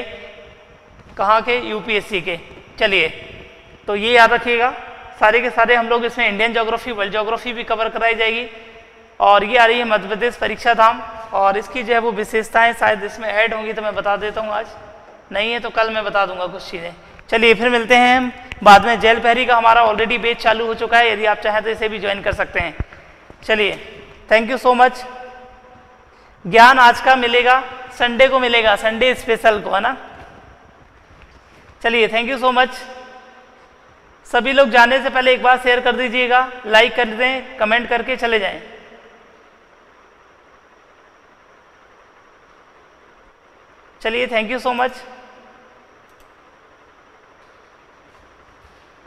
कहाँ के? यूपीएससी के। चलिए तो ये याद रखिएगा। सारे के सारे हम लोग इसमें इंडियन जोग्राफी वर्ल्ड जोग्राफी भी कवर कराई जाएगी। और ये आ रही है मध्य प्रदेश परीक्षा धाम। और इसकी जो है वो विशेषताएँ शायद इसमें ऐड होंगी तो मैं बता देता हूँ आज। नहीं है तो कल मैं बता दूँगा कुछ चीज़ें। चलिए फिर मिलते हैं हम। बाद में जेल पहरी का हमारा ऑलरेडी बेच चालू हो चुका है। यदि आप चाहें तो इसे भी ज्वाइन कर सकते हैं। चलिए थैंक यू सो मच ज्ञान आज का मिलेगा संडे को मिलेगा। संडे स्पेशल को, है ना? चलिए थैंक यू सो मच सभी लोग जाने से पहले एक बार शेयर कर दीजिएगा। लाइक कर दें कमेंट करके चले जाएँ। चलिए थैंक यू सो मच